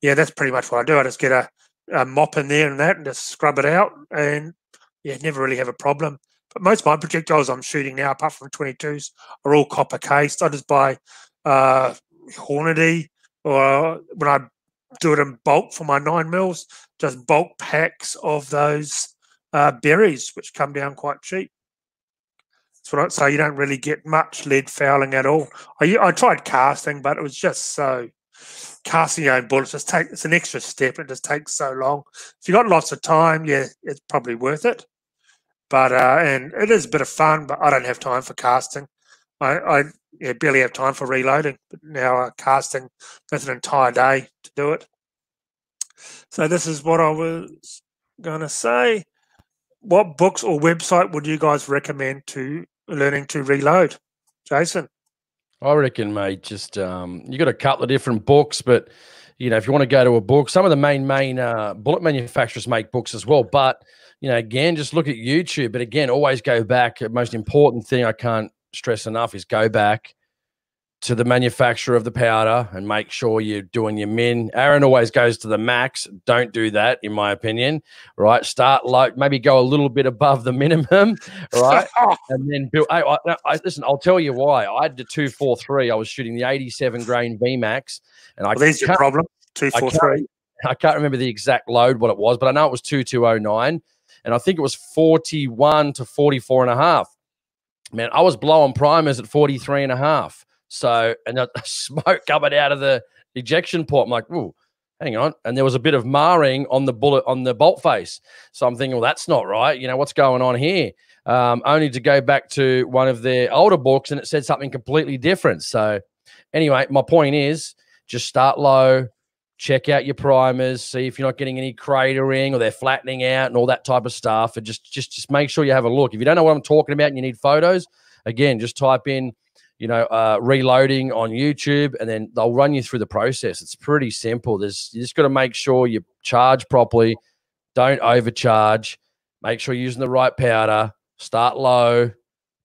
yeah, that's pretty much what I do. I just get a, a mop in there and that, and just scrub it out, and yeah, never really have a problem. But most of my projectiles I'm shooting now, apart from 22s, are all copper cased. I just buy uh, Hornady, or when I do it in bulk for my nine mils, just bulk packs of those uh, Berry's, which come down quite cheap. That's what I say. You don't really get much lead fouling at all. I, I tried casting, but it was just so casting your own bullets just take it's an extra step. It just takes so long. If you got lots of time, yeah, it's probably worth it. But uh, and it is a bit of fun, but I don't have time for casting. I, I yeah, barely have time for reloading. But now uh, casting, that's an entire day to do it. So this is what I was going to say. What books or website would you guys recommend to learning to reload, Jason? I reckon, mate. Just um, you got a couple of different books, but you know, if you want to go to a book, some of the main main uh, bullet manufacturers make books as well. But you know, again, just look at YouTube. But again, always go back. Most important thing I can't stress enough is go back to the manufacturer of the powder and make sure you're doing your min. Aaron always goes to the max. Don't do that, in my opinion. Right, start low, maybe go a little bit above the minimum, right, and then build. I, I, I, listen, I'll tell you why. I had the two four three. I was shooting the eighty seven grain VMAX, and I. Well, there's your problem. Two four three. I can't remember the exact load what it was, but I know it was two two oh nine, and I think it was forty one to forty four and a half. Man, I was blowing primers at 43 and a half. So, and the smoke coming out of the ejection port. I'm like, ooh, hang on. And there was a bit of marring on the bullet on the bolt face. So I'm thinking, well, that's not right. You know, what's going on here? Um, only to go back to one of their older books and it said something completely different. So, anyway, my point is just start low, check out your primers, see if you're not getting any cratering or they're flattening out and all that type of stuff. And just just just make sure you have a look. If you don't know what I'm talking about and you need photos, again, just type in you know, uh, reloading on YouTube, and then they'll run you through the process. It's pretty simple. There's you just got to make sure you charge properly, don't overcharge, make sure you're using the right powder, start low,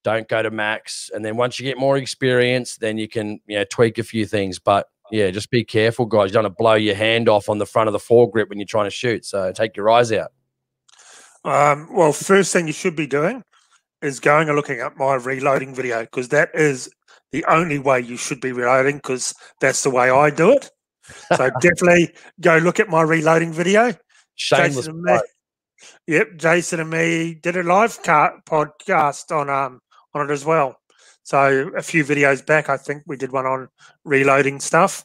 don't go to max, and then once you get more experience, then you can you know tweak a few things. But yeah, just be careful, guys. You don't want to blow your hand off on the front of the foregrip when you're trying to shoot. So take your eyes out. Um, well, first thing you should be doing is going and looking at my reloading video because that is the only way you should be reloading because that's the way I do it. So definitely go look at my reloading video. Shameless. Jason me, yep, Jason and me did a live car, podcast on um on it as well. So a few videos back, I think we did one on reloading stuff.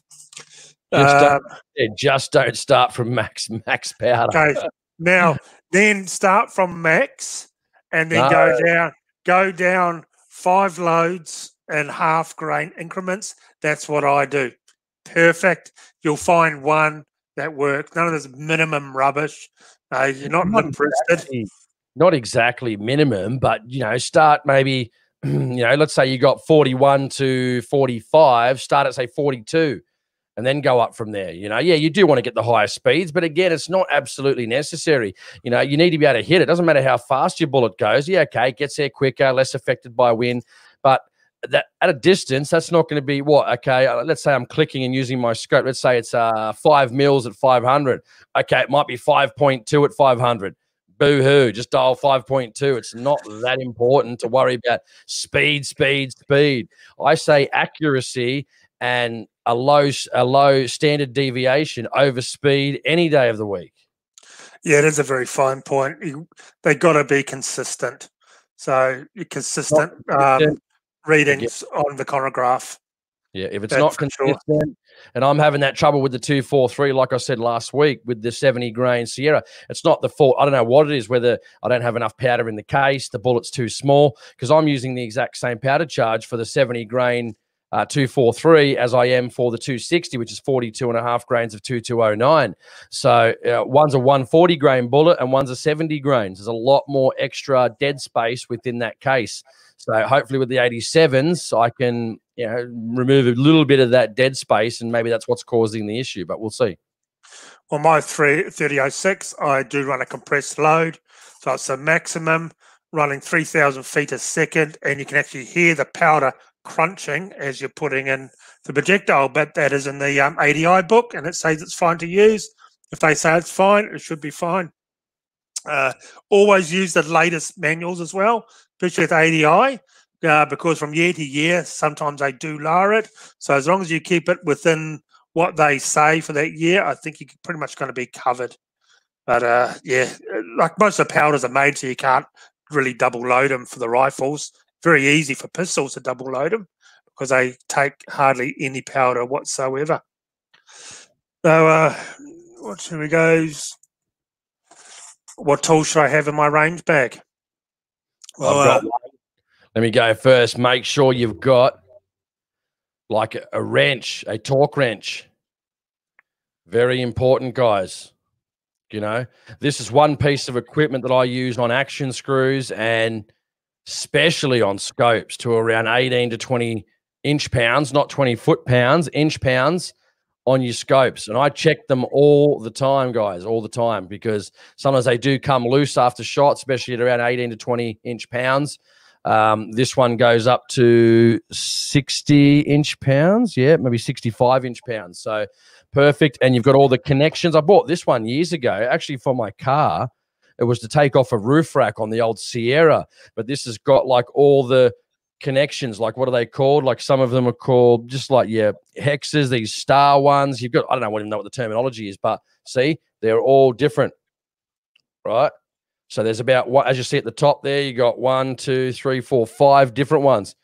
Just, uh, don't, yeah, just don't start from max max powder. Okay, now then start from max, and then no. go down go down five loads and half grain increments. That's what I do. Perfect. You'll find one that works. None of this minimum rubbish. Uh, you're not, not exactly, not exactly minimum, but you know, start maybe. You know, let's say you got 41 to 45. Start at say 42 and then go up from there. You know, yeah, you do want to get the higher speeds, but again, it's not absolutely necessary. You know, you need to be able to hit it. Doesn't matter how fast your bullet goes. Yeah, okay, gets there quicker, less affected by wind, but that at a distance, that's not going to be what okay. Uh, let's say I'm clicking and using my scope. Let's say it's uh five mils at 500. Okay, it might be 5.2 at 500. Boo hoo! Just dial 5.2. It's not that important to worry about speed, speed, speed. I say accuracy and a low a low standard deviation over speed any day of the week. Yeah, it is a very fine point. They got to be consistent. So you're consistent. Um, readings yeah. on the chronograph. Yeah, if it's That's not consistent, sure. And I'm having that trouble with the two four three, like I said last week with the 70 grain Sierra, it's not the fault. I don't know what it is, whether I don't have enough powder in the case, the bullet's too small, because I'm using the exact same powder charge for the 70 grain uh, 243 as I am for the 260, which is 42 and a half grains of 2209. So uh, one's a 140 grain bullet and one's a 70 grains. There's a lot more extra dead space within that case. So hopefully with the 87s, I can you know remove a little bit of that dead space, and maybe that's what's causing the issue. But we'll see. On my 3006, I do run a compressed load. So it's a maximum running 3,000 feet a second, and you can actually hear the powder crunching as you're putting in the projectile. But that is in the um, ADI book, and it says it's fine to use. If they say it's fine, it should be fine. Uh, always use the latest manuals as well, especially with ADI, uh, because from year to year, sometimes they do lower it. So as long as you keep it within what they say for that year, I think you're pretty much going to be covered. But uh, yeah, like most of the powders are made so you can't really double load them for the rifles. Very easy for pistols to double load them because they take hardly any powder whatsoever. So, uh, what should we go? What tool should I have in my range bag? Well, uh, let me go first. Make sure you've got like a, a wrench, a torque wrench. Very important, guys. You know, this is one piece of equipment that I use on action screws and especially on scopes to around 18 to 20 inch pounds, not 20 foot pounds, inch pounds on your scopes. And I check them all the time, guys, all the time, because sometimes they do come loose after shot, especially at around 18 to 20 inch pounds. Um, this one goes up to 60 inch pounds. Yeah, maybe 65 inch pounds. So perfect. And you've got all the connections. I bought this one years ago, actually, for my car. It was to take off a roof rack on the old Sierra, but this has got like all the connections. Like, what are they called? Like, some of them are called just like, yeah, hexes, these star ones. You've got, I don't know, I don't know what the terminology is, but see, they're all different, right? So there's about what, as you see at the top there, you got one, two, three, four, five different ones,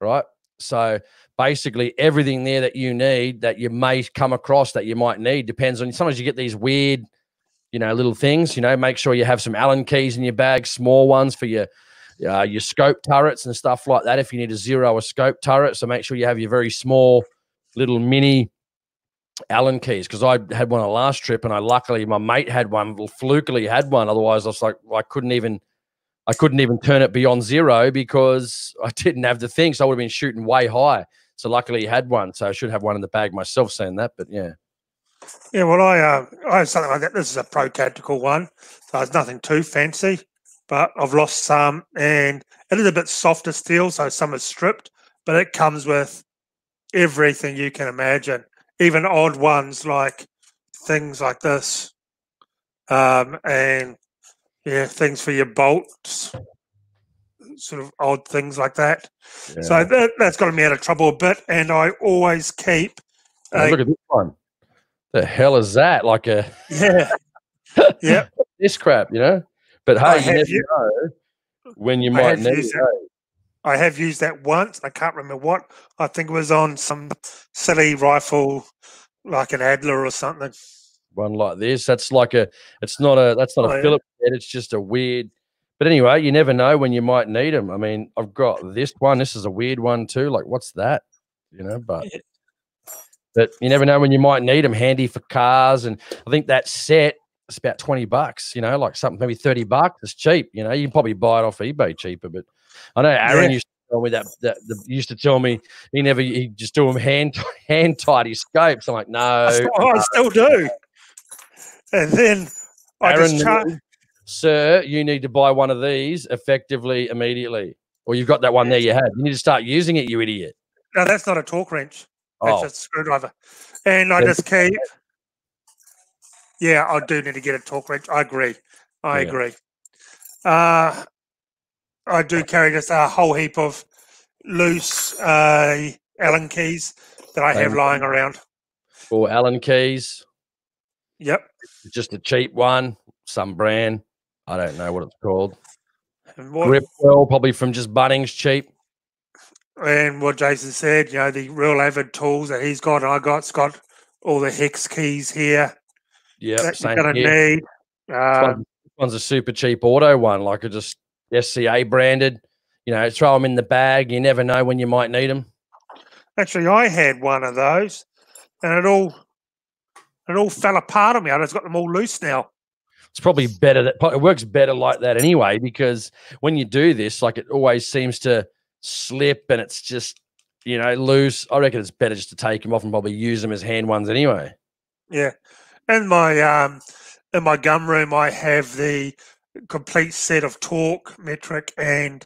right? So basically everything there that you need that you may come across that you might need depends on sometimes you get these weird you know little things you know make sure you have some allen keys in your bag small ones for your uh, your scope turrets and stuff like that if you need to zero a scope turret so make sure you have your very small little mini allen keys because i had one on last trip and i luckily my mate had one flukily had one otherwise i was like i couldn't even i couldn't even turn it beyond zero because i didn't have the thing so i would have been shooting way high so luckily he had one. So I should have one in the bag myself saying that. But yeah. Yeah, well, I uh, I have something like that. This is a pro tactical one, so it's nothing too fancy. But I've lost some, and it is a bit softer steel, so some is stripped. But it comes with everything you can imagine, even odd ones like things like this, um, and yeah, things for your bolts, sort of odd things like that. Yeah. So that, that's got me out of trouble a bit. And I always keep. Oh, look at this one. The hell is that? Like a yeah, yeah. this crap, you know. But hey, you never know when you might need it. I have used that once. I can't remember what. I think it was on some silly rifle, like an Adler or something. One like this. That's like a. It's not a. That's not oh, a yeah. Phillips head. It's just a weird but anyway, you never know when you might need them. I mean, I've got this one. This is a weird one too. Like, what's that? You know, but but you never know when you might need them. Handy for cars, and I think that set is about twenty bucks. You know, like something maybe thirty bucks. It's cheap. You know, you can probably buy it off eBay cheaper. But I know Aaron yeah. used to tell me that, that the, used to tell me he never he just do them hand hand tight his scopes. I'm like, no, I still, I still do. And then I Aaron, just sir, you need to buy one of these effectively immediately. Or you've got that one there you had. You need to start using it, you idiot. No, that's not a torque wrench. That's oh. a screwdriver. And I just keep. Yeah, I do need to get a torque wrench. I agree. I yeah. agree. Uh, I do carry just a whole heap of loose uh, Allen keys that I have lying around. Or Allen keys. Yep. Just a cheap one, some brand. I don't know what it's called. What, Grip well, probably from just Bunnings cheap. And what Jason said, you know, the real avid tools that he's got and I got, got all the hex keys here. Yeah, you're gonna here. need. Uh, one, one's a super cheap auto one, like a just SCA branded. You know, throw them in the bag. You never know when you might need them. Actually, I had one of those, and it all it all fell apart on me. I just got them all loose now it's probably better that it works better like that anyway because when you do this like it always seems to slip and it's just you know loose i reckon it's better just to take them off and probably use them as hand ones anyway yeah in my um, in my gun room, I have the complete set of torque, metric, and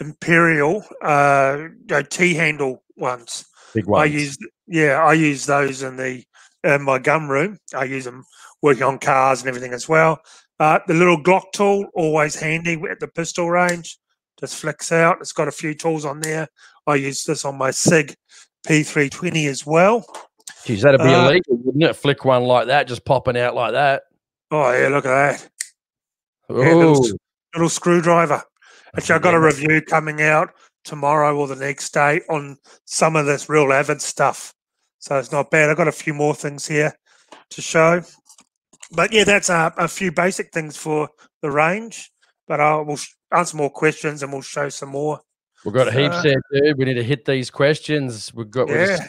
imperial uh, T handle ones. Big ones. I use yeah, I use those in the in my gun room. I use them working on cars and everything as well. Uh, the little Glock tool always handy at the pistol range. Just flicks out. It's got a few tools on there. I use this on my Sig P320 as well. Geez, that'd be uh, illegal, wouldn't it? Flick one like that, just popping out like that. Oh yeah, look at that. Yeah, little, little, screwdriver. Actually, I've got a review coming out tomorrow or the next day on some of this real avid stuff. So it's not bad. I've got a few more things here to show. But yeah, that's a, a few basic things for the range. But I will answer more questions and we'll show some more. We've got so, heaps there, dude. We need to hit these questions. We've got yeah.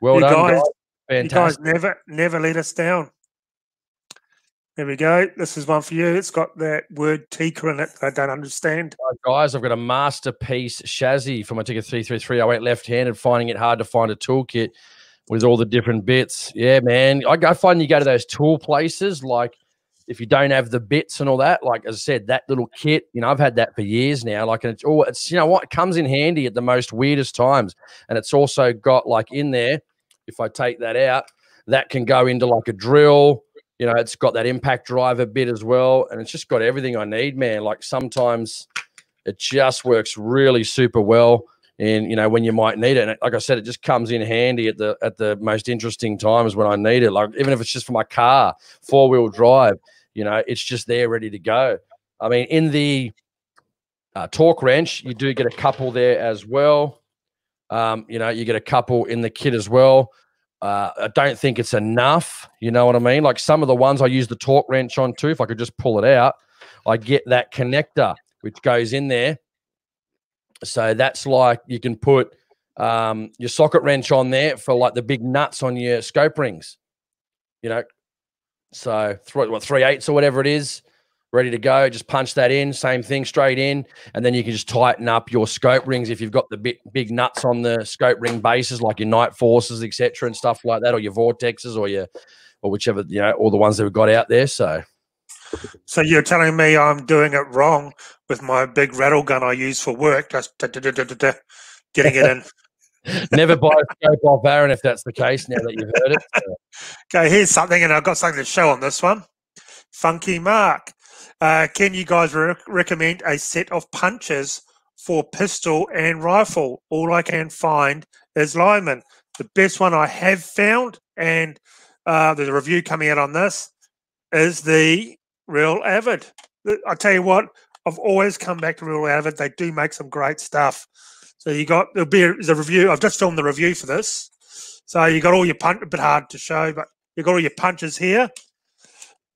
Well you done, guys. guys. You guys never never let us down. There we go. This is one for you. It's got that word Tikka in it I don't understand. guys, I've got a masterpiece chassis for my ticket 333. I went left-handed, finding it hard to find a toolkit with all the different bits. Yeah, man. I, I find you go to those tool places, like if you don't have the bits and all that, like as I said, that little kit, you know, I've had that for years now. Like, and it's all, it's, you know what, it comes in handy at the most weirdest times. And it's also got like in there, if I take that out, that can go into like a drill you know, it's got that impact driver bit as well, and it's just got everything I need, man. Like sometimes it just works really super well, and you know when you might need it. And like I said, it just comes in handy at the at the most interesting times when I need it. Like even if it's just for my car, four wheel drive, you know, it's just there ready to go. I mean, in the uh, torque wrench, you do get a couple there as well. Um, you know, you get a couple in the kit as well. Uh, I don't think it's enough. You know what I mean? Like some of the ones I use the torque wrench on too. If I could just pull it out, I get that connector which goes in there. So that's like you can put um, your socket wrench on there for like the big nuts on your scope rings. You know, so th- what three eighths or whatever it is ready to go. Just punch that in, same thing, straight in, and then you can just tighten up your scope rings if you've got the big big nuts on the scope ring bases, like your Nightforces, etc., and stuff like that, or your vortexes, or your or whichever you know, all the ones that we've got out there. So. So you're telling me I'm doing it wrong with my big rattle gun I use for work, just getting it in. Never buy a scope off Aaron if that's the case. Now that you've heard it. okay, here's something, and I've got something to show on this one. Funky Mark. Uh, can you guys re- recommend a set of punches for pistol and rifle? All I can find is Lyman. The best one I have found, and uh, there's a review coming out on this, is the Real Avid. I tell you what, I've always come back to Real Avid. They do make some great stuff. So you got there'll be a, a review. I've just filmed the review for this. So you got all your punch, a bit hard to show, but you got all your punches here,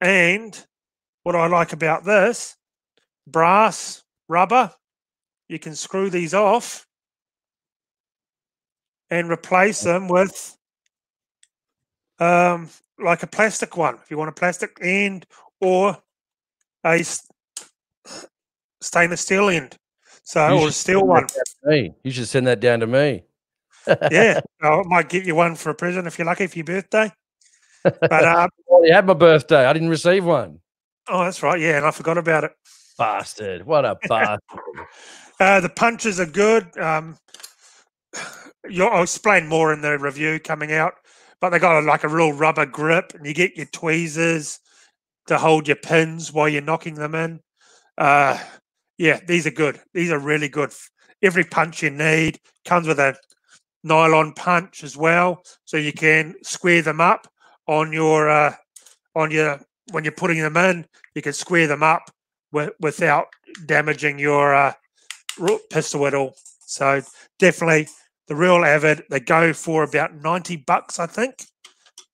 and what I like about this brass, rubber, you can screw these off and replace them with um, like a plastic one if you want a plastic end or a stainless steel end. So, or a steel one. Me. You should send that down to me. yeah, I might get you one for a present if you're lucky for your birthday. But um, well, you had my birthday. I didn't receive one. Oh, that's right. Yeah, and I forgot about it. Bastard! What a bastard! uh, the punches are good. Um, I'll explain more in the review coming out, but they got a, like a real rubber grip, and you get your tweezers to hold your pins while you're knocking them in. Uh, yeah, these are good. These are really good. Every punch you need comes with a nylon punch as well, so you can square them up on your uh, on your when you're putting them in, you can square them up w- without damaging your uh, pistol at all. So definitely the real avid. They go for about ninety bucks, I think.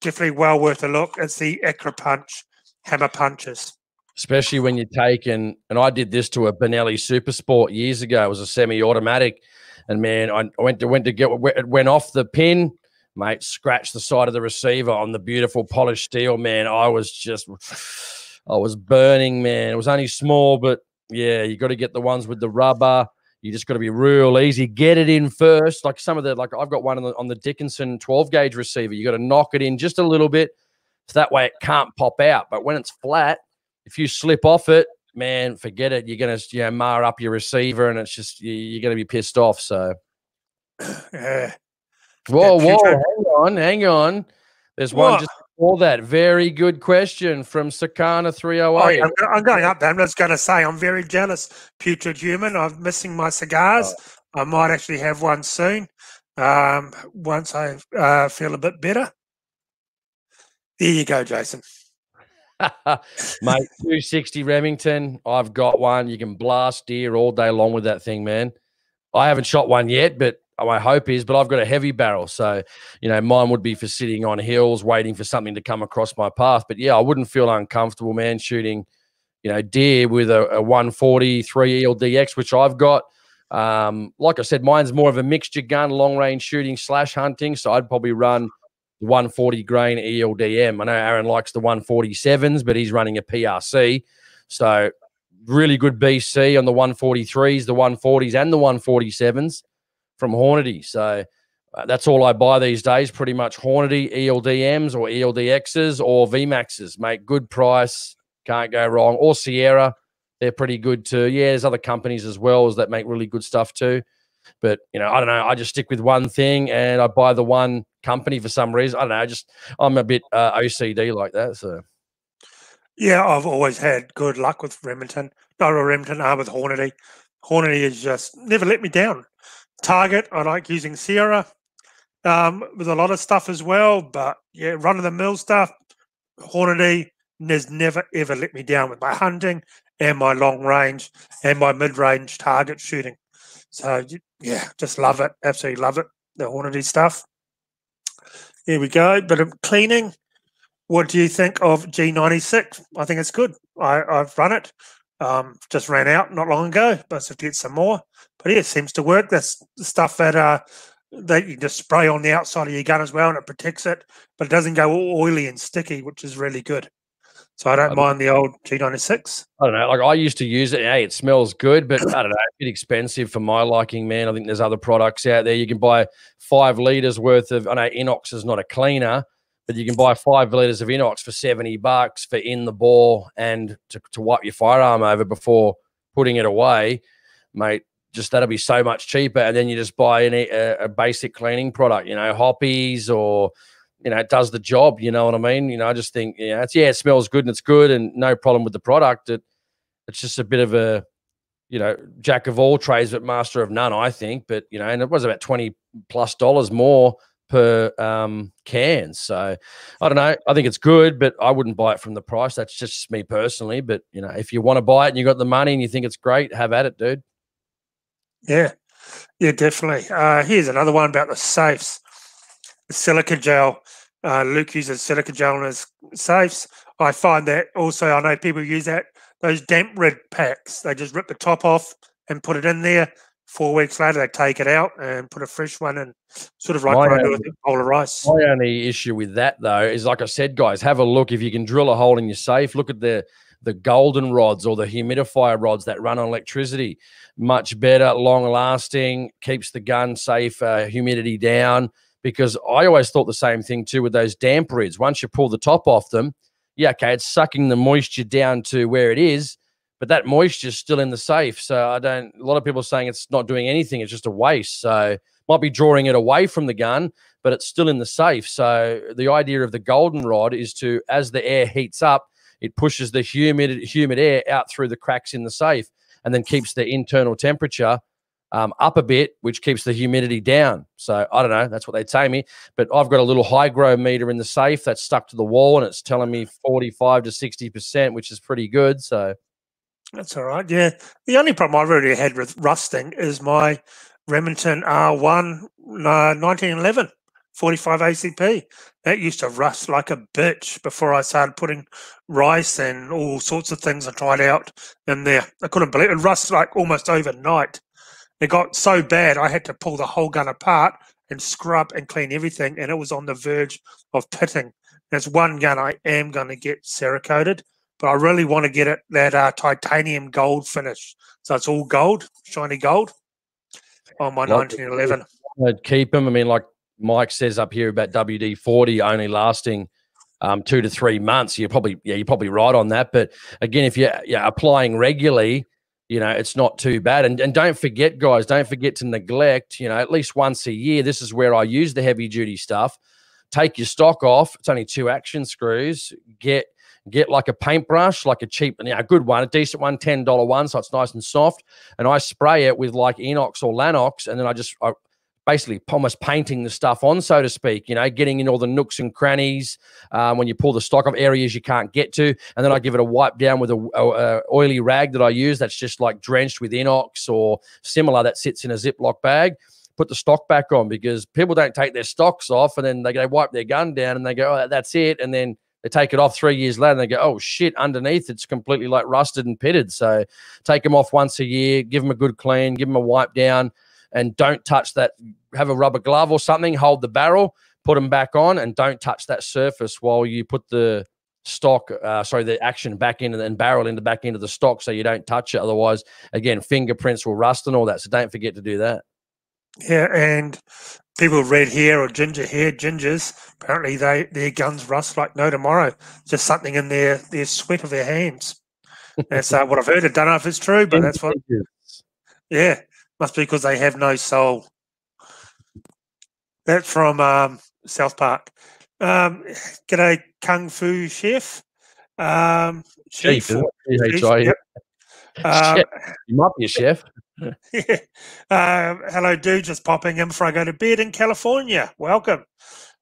Definitely well worth a look. It's the Accu-Punch hammer punches. Especially when you're taking, and I did this to a Benelli Super Sport years ago. It was a semi-automatic, and man, I went to went to get it went off the pin mate, scratch the side of the receiver on the beautiful polished steel, man. I was just, I was burning, man. It was only small, but yeah, you got to get the ones with the rubber. You just got to be real easy. Get it in first. Like some of the, like I've got one on the, on the Dickinson 12 gauge receiver. You got to knock it in just a little bit, So that way it can't pop out. But when it's flat, if you slip off it, man, forget it. You're gonna you know mar up your receiver, and it's just you're gonna be pissed off. So, yeah. Whoa, whoa, hang on, hang on. There's what? one just before that. Very good question from Sakana 308. Oh, I'm, I'm, going up there. I'm just going to say I'm very jealous, putrid human. I'm missing my cigars. Oh. I might actually have one soon um, once I uh, feel a bit better. There you go, Jason. Mate, 260 Remington. I've got one. You can blast deer all day long with that thing, man. I haven't shot one yet, but my hope is, but I've got a heavy barrel. So, you know, mine would be for sitting on hills, waiting for something to come across my path. But yeah, I wouldn't feel uncomfortable, man, shooting, you know, deer with a, a 143 ELDX, which I've got. Um, like I said, mine's more of a mixture gun, long range shooting slash hunting. So I'd probably run 140 grain ELDM. I know Aaron likes the 147s, but he's running a PRC. So really good BC on the 143s, the 140s, and the 147s from Hornady. So uh, that's all I buy these days. Pretty much Hornady ELDMs or ELDXs or VMAXs. Make good price, can't go wrong. Or Sierra, they're pretty good too. Yeah, there's other companies as well as that make really good stuff too. But you know, I don't know. I just stick with one thing, and I buy the one company for some reason. I don't know. I just I'm a bit uh, OCD like that. So yeah, I've always had good luck with Remington. Not with Remington, uh, with Hornady. Hornady has just never let me down. Target, I like using Sierra um, with a lot of stuff as well. But yeah, run of the mill stuff, Hornady has never ever let me down with my hunting and my long range and my mid range target shooting. So yeah, just love it. Absolutely love it. The Hornady stuff. Here we go. Of cleaning. What do you think of G96? I think it's good. I, I've run it. Um, just ran out not long ago, but to get some more. But yeah, it seems to work. That's stuff that uh that you just spray on the outside of your gun as well, and it protects it, but it doesn't go all oily and sticky, which is really good. So I don't I mind the old G96. I don't know. Like I used to use it. Hey, it smells good, but I don't know. It's a bit expensive for my liking, man. I think there's other products out there. You can buy five liters worth of. I know Inox is not a cleaner, but you can buy five liters of Inox for 70 bucks for in the bore and to, to wipe your firearm over before putting it away, mate. Just that'll be so much cheaper. And then you just buy an, a, a basic cleaning product, you know, Hoppe's or you know, it does the job. You know what I mean? You know, I just think, yeah, it's yeah, it smells good and it's good and no problem with the product. It, it's just a bit of a, you know, jack of all trades but master of none. I think, but you know, and it was about twenty plus dollars more per um, can. So I don't know. I think it's good, but I wouldn't buy it from the price. That's just me personally. But you know, if you want to buy it and you got the money and you think it's great, have at it, dude. Yeah, yeah, definitely. Uh, here's another one about the safes silica gel. Uh, Luke uses silica gel in his safes. I find that also, I know people use that, those damp red packs. They just rip the top off and put it in there. Four weeks later, they take it out and put a fresh one in, sort of like my what I do with a bowl of rice. My only issue with that, though, is like I said, guys, have a look. If you can drill a hole in your safe, look at the the golden rods or the humidifier rods that run on electricity. Much better, long lasting, keeps the gun safe, uh, humidity down because I always thought the same thing too with those DampRids. Once you pull the top off them, yeah, okay, it's sucking the moisture down to where it is, but that moisture is still in the safe. So I don't. A lot of people are saying it's not doing anything; it's just a waste. So might be drawing it away from the gun, but it's still in the safe. So the idea of the golden rod is to, as the air heats up, it pushes the humid humid air out through the cracks in the safe, and then keeps the internal temperature um, up a bit, which keeps the humidity down. So I don't know. That's what they tell me. But I've got a little hygrometer in the safe that's stuck to the wall, and it's telling me forty-five to sixty percent, which is pretty good. So that's all right. Yeah. The only problem I've really had with rusting is my Remington R1 uh, 1911 45 ACP. That used to rust like a bitch before I started putting rice and all sorts of things I tried out in there. I couldn't believe it. It rust like almost overnight. It got so bad I had to pull the whole gun apart and scrub and clean everything, and it was on the verge of pitting. That's one gun I am going to get Cerakoted, but I really want to get it that uh, titanium gold finish. So it's all gold, shiny gold on my like 1911. I'd keep them. I mean, like Mike says up here about WD 40 only lasting um, two to three months. You're probably yeah, you're probably right on that. But again, if you're yeah, applying regularly, you know, it's not too bad. And and don't forget, guys, don't forget to neglect, you know, at least once a year. This is where I use the heavy duty stuff. Take your stock off. It's only two action screws. Get get like a paintbrush, like a cheap, you know, a good one, a decent one, $10 one, so it's nice and soft. And I spray it with like Inox or Lanox, and then I just I basically almost painting the stuff on, so to speak, you know, getting in all the nooks and crannies um, when you pull the stock off areas you can't get to. And then I give it a wipe down with a, a, a, oily rag that I use that's just like drenched with Inox or similar that sits in a Ziploc bag. Put the stock back on because people don't take their stocks off and then they go wipe their gun down and they go, oh, that's it. And then they take it off three years later and they go, oh shit, underneath it's completely like rusted and pitted. So take them off once a year, give them a good clean, give them a wipe down and don't touch that. Have a rubber glove or something, hold the barrel, put them back on, and don't touch that surface while you put the stock, uh, sorry, the action back in and then barrel into back end of the stock so you don't touch it. Otherwise, again, fingerprints will rust and all that. So don't forget to do that. Yeah, and people with red hair or ginger hair, gingers, apparently they their guns rust like no tomorrow. Just something in their their sweat of their hands. That's uh, what I've heard. I don't know if it's true, but that's what. Yeah, must be because they have no soul. That's from um, South Park. Um, g'day, Kung Fu Chef. Um, chef. chef, yep. um, you might be a chef. Uh, hello, dude. Just popping in before I go to bed in California. Welcome.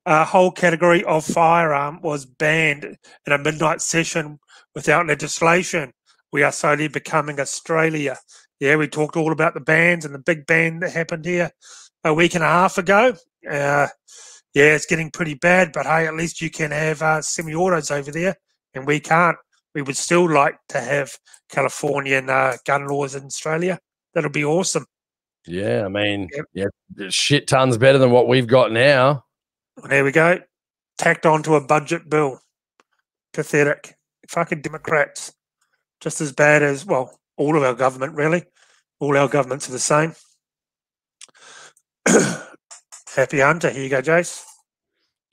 A whole category of firearm was banned in a midnight session without legislation. We are slowly becoming Australia yeah, we talked all about the bans and the big ban that happened here a week and a half ago. Uh, yeah, it's getting pretty bad, but hey, at least you can have uh, semi-autos over there, and we can't. We would still like to have Californian uh, gun laws in Australia. That'll be awesome. Yeah, I mean, yep. yeah, shit tons better than what we've got now. There we go. Tacked onto a budget bill. Pathetic. Fucking Democrats. Just as bad as, well, all of our government, really. All our governments are the same. Happy Hunter. Here you go, Jace.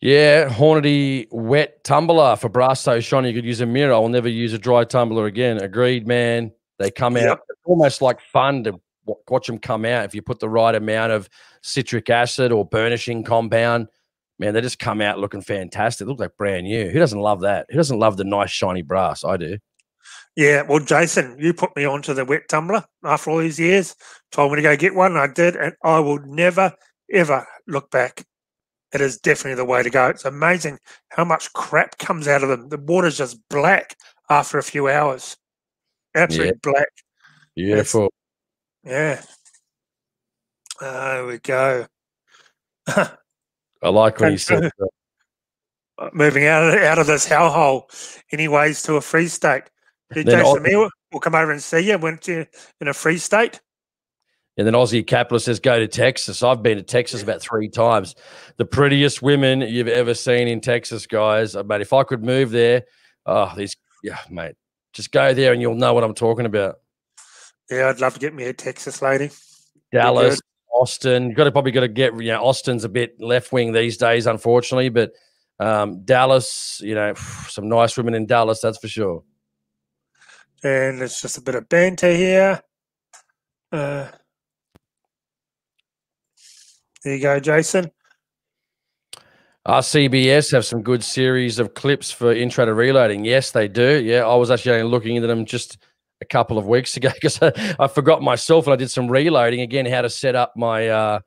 Yeah, Hornady wet tumbler for brass so shiny you could use a mirror. I'll never use a dry tumbler again. Agreed, man. They come out yep. almost like fun to watch them come out if you put the right amount of citric acid or burnishing compound. Man, they just come out looking fantastic. Look like brand new. Who doesn't love that? Who doesn't love the nice shiny brass? I do. Yeah, well, Jason, you put me onto the wet tumbler after all these years, told me to go get one, I did, and I will never, ever look back. It is definitely the way to go. It's amazing how much crap comes out of them. The water's just black after a few hours. Absolutely yeah. black. Beautiful. Yeah. there we go. I like when you said. Moving out of, out of this hellhole, anyways, to a free state. Did Jason Meal will come over and see you went to in a free state? And then Aussie Capitalist says, go to Texas. I've been to Texas about three times. The prettiest women you've ever seen in Texas, guys. Uh, but if I could move there, oh, these, yeah, mate, just go there and you'll know what I'm talking about. Yeah, I'd love to get me a Texas lady. Dallas, Austin. You've got to probably got to get, you know, Austin's a bit left wing these days, unfortunately. But um, Dallas, you know, some nice women in Dallas, that's for sure. And it's just a bit of banter here. Uh, there you go, Jason. RCBS have some good series of clips for intro to reloading. Yes, they do. Yeah, I was actually looking into them just a couple of weeks ago because I, I, forgot myself and I did some reloading again. How to set up my uh,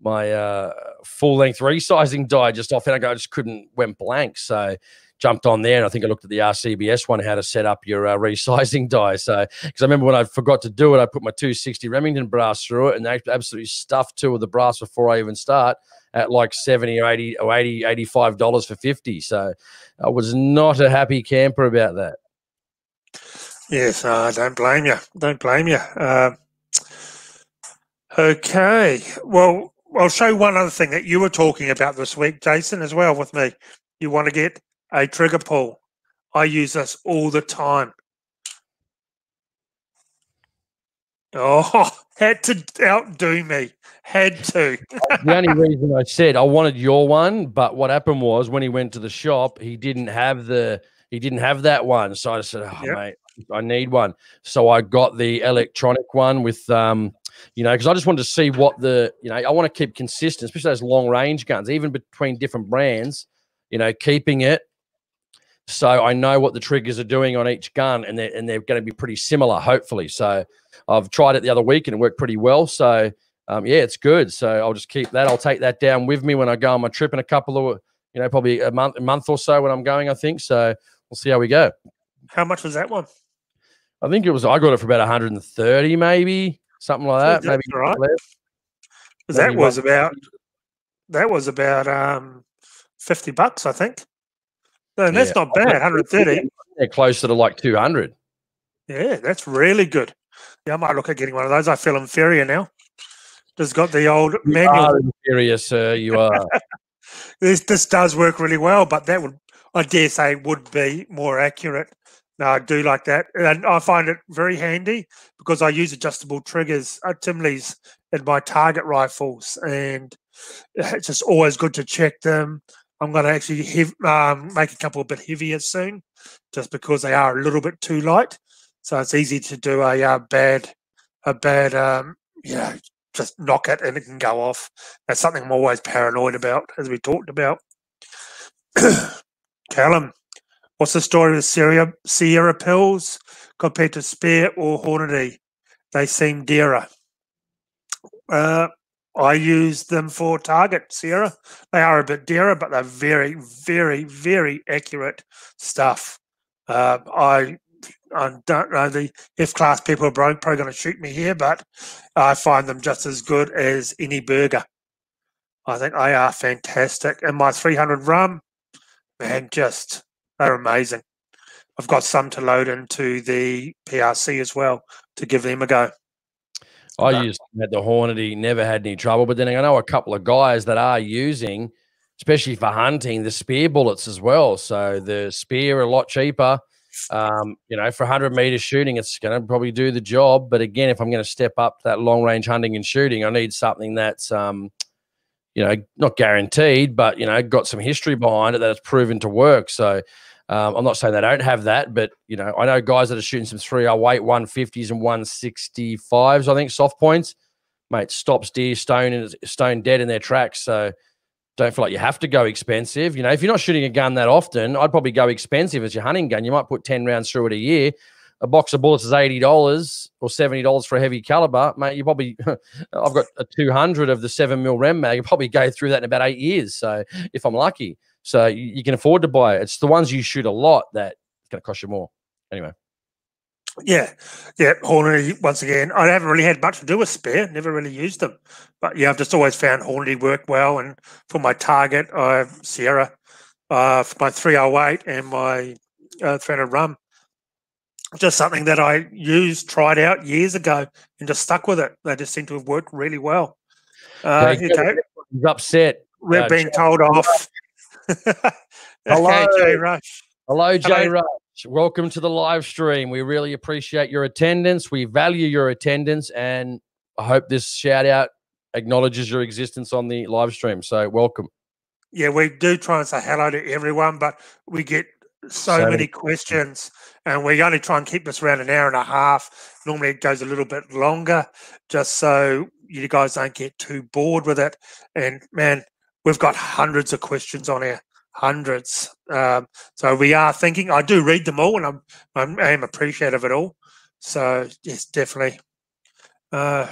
my uh, full length resizing die just off, and I just couldn't went blank. So jumped on there and I think I looked at the RCBS one how to set up your uh, resizing die. So because I remember when I forgot to do it, I put my 260 Remington brass through it and they absolutely stuffed two of the brass before I even start at like 70 or 80 or 80 85 dollars for 50. So I was not a happy camper about that. Yes, I uh, don't blame you. Don't blame you. Uh, okay. Well, I'll show one other thing that you were talking about this week, Jason, as well with me. You want to get a trigger pull. I use this all the time. Oh, had to outdo me. Had to. the only reason I said I wanted your one, but what happened was when he went to the shop, he didn't have the he didn't have that one. So I said, Oh yep. mate, I need one. So I got the electronic one with um, you know, because I just wanted to see what the you know, I want to keep consistent, especially those long range guns, even between different brands, you know, keeping it so I know what the triggers are doing on each gun, and they're and they're going to be pretty similar, hopefully. So I've tried it the other week and it worked pretty well. So um, yeah, it's good. So I'll just keep that. I'll take that down with me when I go on my trip in a couple of, you know, probably a month, a month or so when I'm going. I think so. We'll see how we go. How much was that one? I think it was. I got it for about 130, maybe something like that. Maybe right. That was about. That was about um, 50 bucks, I think. No, that's yeah. not bad. 130. They're closer to like 200. Yeah, that's really good. Yeah, I might look at getting one of those. I feel inferior now. Just got the old you manual. inferior, sir. You are. this this does work really well, but that would I dare say would be more accurate. No, I do like that, and I find it very handy because I use adjustable triggers at Timney's in my target rifles, and it's just always good to check them. I'm going to actually um, make a couple a bit heavier soon, just because they are a little bit too light. So it's easy to do a uh, bad, a bad, um, you know, just knock it and it can go off. That's something I'm always paranoid about, as we talked about. Callum, what's the story with Sierra, Sierra pills compared to Speer or Hornady? They seem dearer. Uh, I use them for target Sierra. They are a bit dearer, but they're very, very, very accurate stuff. Uh, I I don't know the F class people are probably going to shoot me here, but I find them just as good as any Berger. I think they are fantastic. And my 300 RUM, man, just they're amazing. I've got some to load into the PRC as well to give them a go. I but, used at the Hornady, never had any trouble. But then I know a couple of guys that are using, especially for hunting, the Speer bullets as well. So the Speer are a lot cheaper um, you know, for 100 meter shooting, it's going to probably do the job. But again, if I'm going to step up that long range hunting and shooting, I need something that's, um, you know, not guaranteed, but you know, got some history behind it that it's proven to work. So um, I'm not saying they don't have that, but you know, I know guys that are shooting some 308, 150s, and 165s. I think soft points, mate, stops deer stone and stone dead in their tracks. So don't feel like you have to go expensive. You know, if you're not shooting a gun that often, I'd probably go expensive as your hunting gun. You might put 10 rounds through it a year. A box of bullets is $80 or $70 for a heavy caliber. Mate, you probably, I've got a 200 of the 7 mil Rem mag. You probably go through that in about eight years. So if I'm lucky. So you, you can afford to buy it. It's the ones you shoot a lot that going to cost you more. Anyway. Yeah, yeah. Hornady once again. I haven't really had much to do with Speer. Never really used them, but yeah, I've just always found Hornady work well. And for my target, I have Sierra, uh, for my 308 and my uh, 300 RUM, just something that I used, tried out years ago, and just stuck with it. They just seem to have worked really well. Uh, okay. He's upset. We're uh, being told off. Hello, okay, Jay Rush. Hello, Jay Hello. Rush. Welcome to the live stream. We really appreciate your attendance. We value your attendance, and I hope this shout out acknowledges your existence on the live stream. So, welcome. Yeah, we do try and say hello to everyone, but we get so, so many questions, and we only try and keep this around an hour and a half. Normally, it goes a little bit longer, just so you guys don't get too bored with it. And man, we've got hundreds of questions on here hundreds. Um, so we are thinking. I do read them all, and I'm, I'm I am appreciative of it all. So yes, definitely. Uh,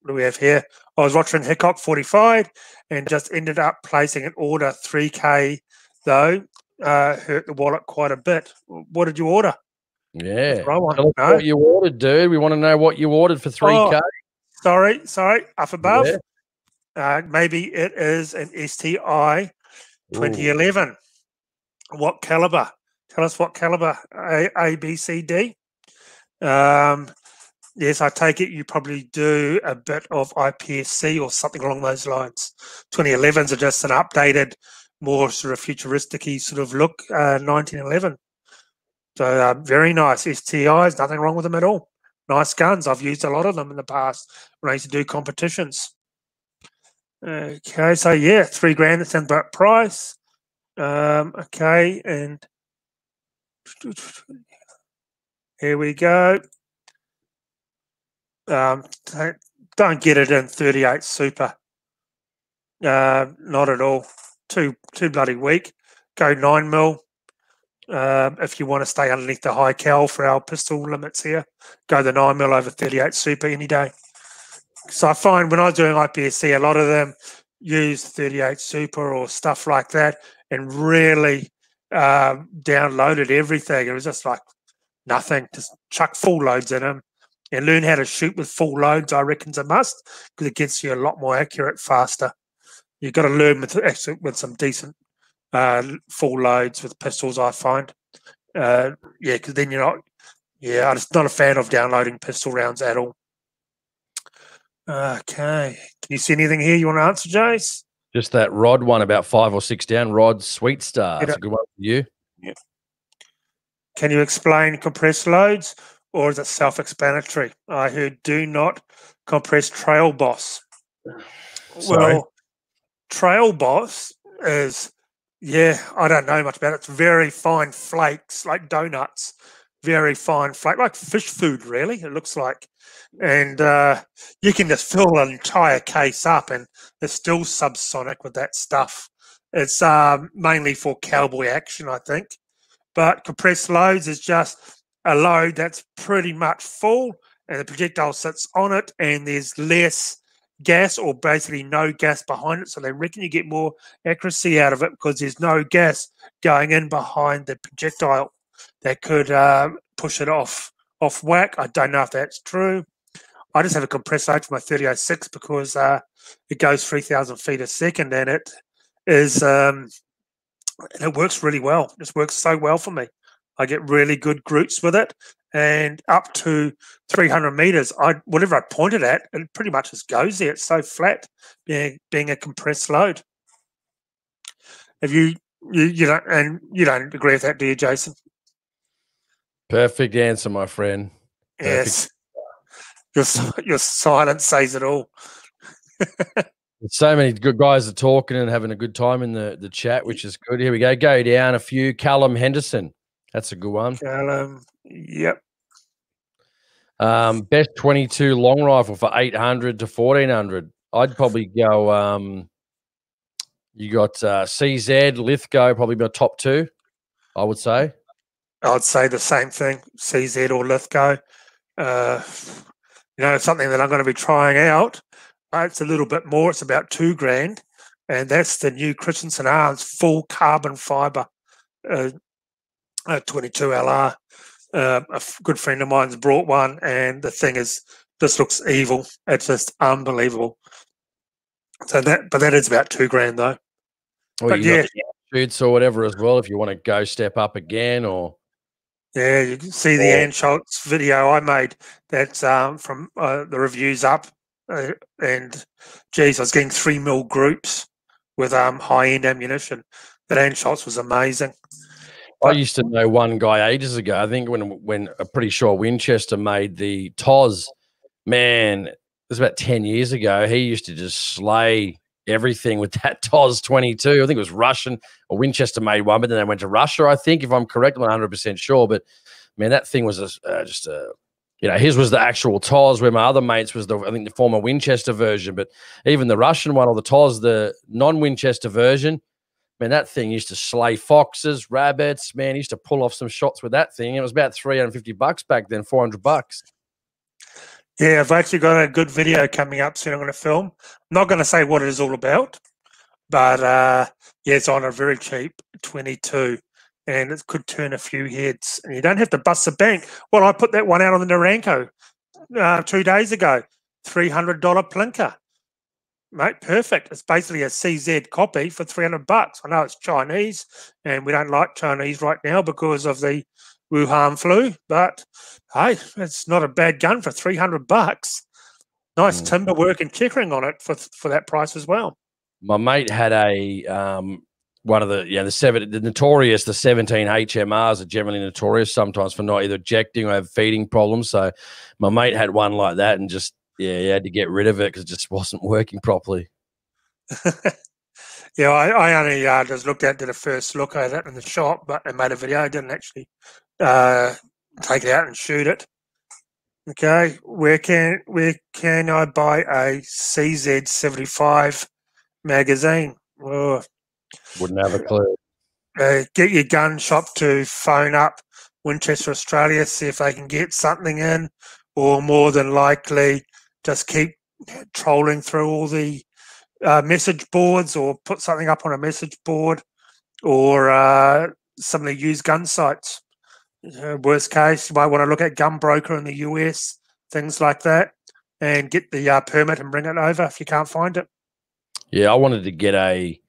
what do we have here? I was watching Hickok 45 and just ended up placing an order 3K though. Uh, hurt the wallet quite a bit. What did you order? Yeah. Tell us no? what you ordered, dude. We want to know what you ordered for 3K. Oh, sorry, sorry. Up above. Yeah. Uh, maybe it is an STI 2011. Ooh. What caliber? Tell us what caliber A, A B, C, D. Um, yes, I take it you probably do a bit of IPSC or something along those lines. 2011s are just an updated, more sort of futuristic sort of look, uh, 1911. So uh, very nice STIs, nothing wrong with them at all. nice guns. I've used a lot of them in the past when I used to do competitions. Okay, so yeah, three grand. That sounds about price. Um, okay, and here we go. Um, don't get it in 38 super. Uh, not at all. Too too bloody weak. Go nine mil. Um, if you want to stay underneath the high cal for our pistol limits here, go the nine mil over 38 super any day. So I find when I was doing IPSC, a lot of them use 38 super or stuff like that and really um, downloaded everything. It was just like nothing, just chuck full loads in them and learn how to shoot with full loads. I reckon's a must because it gets you a lot more accurate faster. You've got to learn with actually with some decent uh, full loads with pistols. I find, uh, yeah, because then you're not. Yeah, I'm just not a fan of downloading pistol rounds at all. Okay, can you see anything here you want to answer, Jace? Just that rod one about five or six down. Rod Sweet Star. That's a good one for you. Yeah. Can you explain compressed loads? or is it self-explanatory? I heard do not compress trail boss. Sorry. Well, trail boss is yeah, I don't know much about it. It's very fine flakes, like donuts, very fine flake, like fish food, really. It looks like, and uh, you can just fill an entire case up, and it's still subsonic with that stuff. It's um, mainly for cowboy action, I think. But compressed loads is just a load that's pretty much full and the projectile sits on it and there's less gas or basically no gas behind it. So they reckon you get more accuracy out of it because there's no gas going in behind the projectile that could uh, push it off off whack. I don't know if that's true. I just have a compressed load for my 3006 because uh, it goes 3,000 feet a second and it is um, and it works really well. It works so well for me. I get really good groups with it, and up to 300 meters, I whatever I pointed at, it pretty much just goes there. It's so flat, being being a compressed load. Have you you you don't and you don't agree with that, do you, Jason? Perfect answer, my friend. Perfect. Yes, your your silence says it all. so many good guys are talking and having a good time in the, the chat, which is good. Here we go. Go down a few. Callum Henderson. That's a good one. Callum, yep. Um, best 22 long rifle for 800 to 1400. I'd probably go. Um, you got uh, CZ, Lithgow, probably my top two, I would say. I'd say the same thing CZ or Lithgow. Uh, you know, something that I'm going to be trying out. Uh, it's a little bit more, it's about two grand. And that's the new Christensen Arms full carbon fiber uh, a 22 LR. Uh, a good friend of mine's brought one, and the thing is, this looks evil. It's just unbelievable. So that, but that is about two grand though. Well, but yeah, shoots or whatever as well. If you want to go step up again, or yeah, you can see the Anschutz video I made. That's um, from uh, the reviews up, uh, and geez, I was getting three mil groups with um, high end ammunition. That Ann Schultz was amazing. I used to know one guy ages ago. I think when when I'm pretty sure Winchester made the TOZ, man, it was about 10 years ago. He used to just slay everything with that TOZ 22. I think it was Russian or Winchester made one, but then they went to Russia, I think, if I'm correct. I'm not 100% sure. But man, that thing was a, uh, just a, you know, his was the actual TOZ, where my other mates was the, I think, the former Winchester version. But even the Russian one or the TOZ, the non Winchester version, man, that thing used to slay foxes, rabbits. Man, used to pull off some shots with that thing. It was about 350 bucks back then, 400 bucks. Yeah, I've actually got a good video coming up soon. I'm going to film. I'm not going to say what it is all about, but uh, yeah, it's on a very cheap 22 and it could turn a few heads. And you don't have to bust the bank. Well, I put that one out on the Norinco uh, two days ago, $300 plinker mate, perfect. It's basically a CZ copy for 300 bucks. I know it's Chinese and we don't like Chinese right now because of the Wuhan flu, but hey, it's not a bad gun for 300 bucks. Nice mm. timber work and checkering on it for, for that price as well. My mate had a um, one of the yeah the seven the notorious the 17 HMRs are generally notorious sometimes for not either ejecting or have feeding problems. So my mate had one like that and just yeah he had to get rid of it because it just wasn't working properly. yeah, I, I only uh, just looked at did a first look at it in the shop, but I made a video. I didn't actually uh, take it out and shoot it. Okay, where can where can I buy a CZ seventy five magazine? Oh, wouldn't have a clue. Uh, get your gun shop to phone up Winchester, Australia, see if they can get something in, or more than likely just keep trolling through all the uh, message boards or put something up on a message board or uh, some of the used gun sites. Uh, worst case, you might want to look at Gun Broker in the US, things like that, and get the uh, permit and bring it over if you can't find it. Yeah, I wanted to get a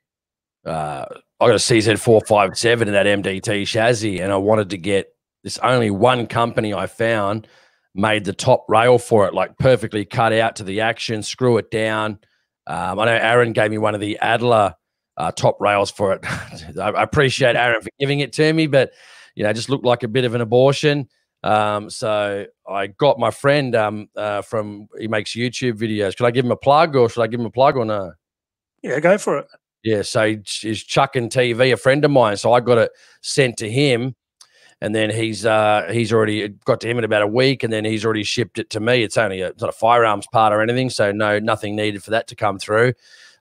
uh, I got a CZ four five seven in that MDT chassis, and I wanted to get this. Only one company I found made the top rail for it, like perfectly cut out to the action. Screw it down. Um, I know Aaron gave me one of the Adler uh, top rails for it. I appreciate Aaron for giving it to me, but you know, just looked like a bit of an abortion. Um, so I got my friend um, uh, from he makes YouTube videos. Should I give him a plug or should I give him a plug or no? Yeah, go for it. Yeah, so he's chucking TV, a friend of mine. So I got it sent to him, and then he's uh he's already got to him in about a week, and then he's already shipped it to me. It's only a, it's not a firearms part or anything, so no nothing needed for that to come through.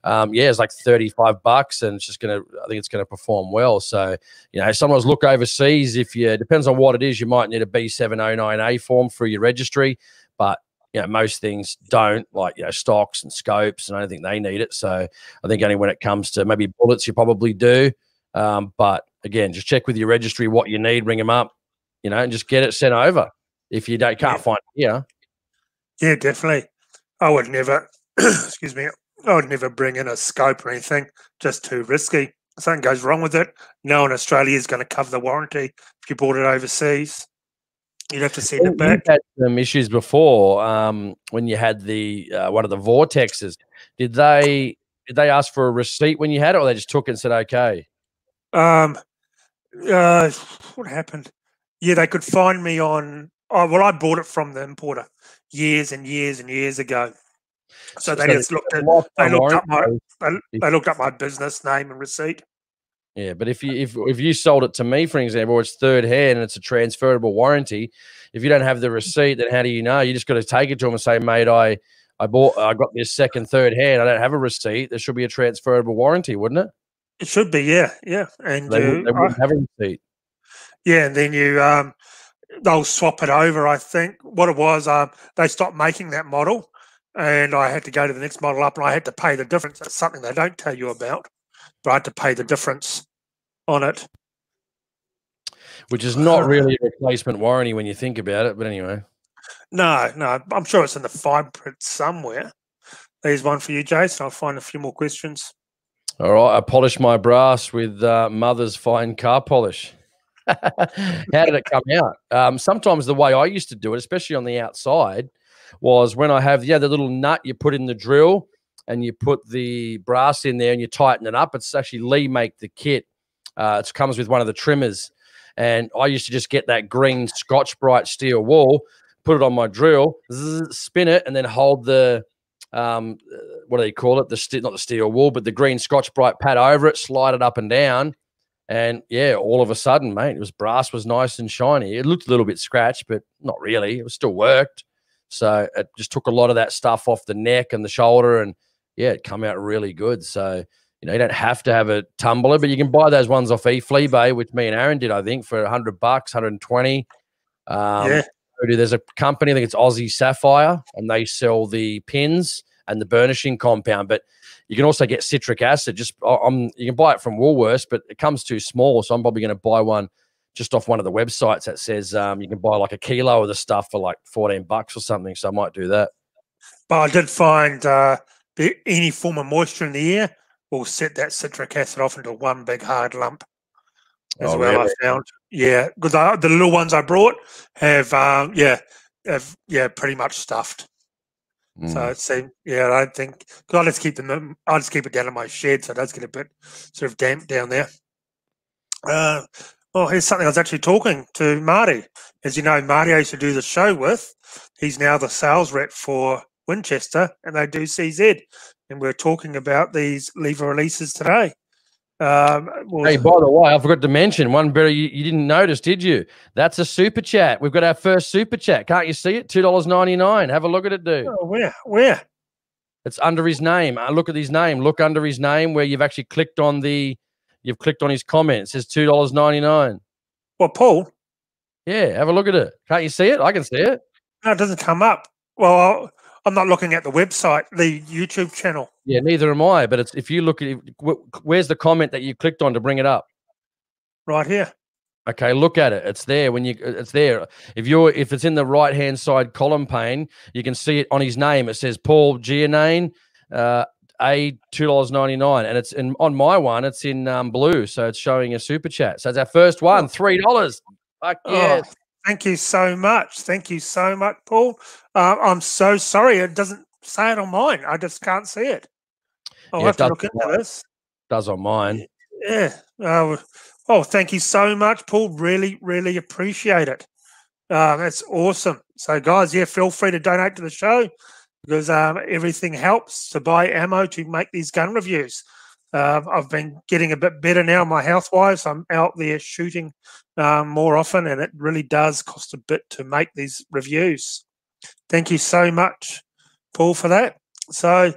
Um, yeah, it's like 35 bucks and it's just going to, I think it's going to perform well. So, you know, sometimes look overseas. If you, depends on what it is, you might need a B709A form for your registry, but you know, most things don't, like you know, stocks and scopes, and I don't think they need it. So I think only when it comes to maybe bullets, you probably do. Um, but again, just check with your registry what you need, ring them up, you know, and just get it sent over if you don't can't yeah. find it here. Yeah, definitely. I would never, excuse me, I would never bring in a scope or anything, just too risky. If something goes wrong with it, no one in Australia is going to cover the warranty if you bought it overseas. You'd have to send well, it back. You had some issues before um, when you had the uh, one of the vortexes. Did they did they ask for a receipt when you had it, or they just took it and said okay? Um, uh, what happened? Yeah, they could find me on. Oh, well, I bought it from the importer years and years and years ago. So they just looked at they looked up my they, looked up my business name and receipt. Yeah, but if you if if you sold it to me, for example, it's third hand and it's a transferable warranty. If you don't have the receipt, then how do you know? You just got to take it to them and say, "Mate, I I bought I got this second, third hand. I don't have a receipt. There should be a transferable warranty, wouldn't it?" It should be, yeah, yeah. And they, you, they wouldn't have a receipt. Yeah, and then you um, they'll swap it over. I think what it was, um, they stopped making that model, and I had to go to the next model up, and I had to pay the difference. That's something they don't tell you about but I had to pay the difference on it. Which is not really a replacement warranty when you think about it, but anyway. No, no, I'm sure it's in the fine print somewhere. There's one for you, Jason. I'll find a few more questions. All right, I polished my brass with uh, mother's fine car polish. How did it come out? Um, sometimes the way I used to do it, especially on the outside, was when I have yeah the little nut you put in the drill and you put the brass in there and you tighten it up. It's actually Lee make the kit. Uh, it comes with one of the trimmers. And I used to just get that green Scotch Brite steel wool, put it on my drill, zzz, spin it, and then hold the um, what do they call it? The st- not the steel wool, but the green Scotch Brite pad over it, slide it up and down, and yeah, all of a sudden, mate, it was brass was nice and shiny. It looked a little bit scratched, but not really. It was still worked. So it just took a lot of that stuff off the neck and the shoulder, and yeah, it come out really good. So, you know, you don't have to have a tumbler, but you can buy those ones off eFleabay, which me and Aaron did, I think, for 100 bucks, 120. Um, yeah. There's a company, I think it's Aussie Sapphire, and they sell the pins and the burnishing compound. But you can also get citric acid. Just I'm, you can buy it from Woolworths, but it comes too small. So I'm probably going to buy one just off one of the websites that says um, you can buy like a kilo of the stuff for like 14 bucks or something. So I might do that. But I did find uh, any form of moisture in the air will set that citric acid off into one big hard lump. As oh, well, really? I found, yeah, because the little ones I brought have, um, yeah, have, yeah, pretty much stuffed. Mm. So it seemed, yeah, I don't think because I just keep them, I just keep it down in my shed, so it does get a bit sort of damp down there. Uh, well, here's something I was actually talking to Marty. As you know, Marty I used to do the show with. He's now the sales rep for Winchester, and they do CZ. And we're talking about these lever releases today. Um, well, hey, by the way, I forgot to mention one better you, you, didn't notice, did you? That's a super chat. We've got our first super chat. Can't you see it? Two dollars ninety nine. Have a look at it, dude. Oh, where? Where? It's under his name. Uh, look at his name. Look under his name where you've actually clicked on the. You've clicked on his comment. It says two dollars ninety nine. Well, Paul. Yeah, have a look at it. Can't you see it? I can see it. No, it doesn't come up. Well, I'm not looking at the website, the YouTube channel. Yeah, neither am I. But it's if you look at where's the comment that you clicked on to bring it up? Right here. Okay, look at it. It's there when you. It's there. If you're if it's in the right hand side column pane, you can see it on his name. It says Paul Giannane, uh, a two dollars ninety nine, and it's in on my one. It's in um, blue, so it's showing a super chat. So it's our first one, three dollars. Fuck yeah! Oh, thank you so much. Thank you so much, Paul. Uh, I'm so sorry. It doesn't say it on mine. I just can't see it. I'll yeah, have to look into this. Does on mine. Yeah. Uh, oh, thank you so much, Paul. Really, really appreciate it. Uh, that's awesome. So, guys, yeah, feel free to donate to the show because um, everything helps to buy ammo to make these gun reviews. Uh, I've been getting a bit better now, my health wise. I'm out there shooting um, more often, and it really does cost a bit to make these reviews. Thank you so much, Paul, for that. So,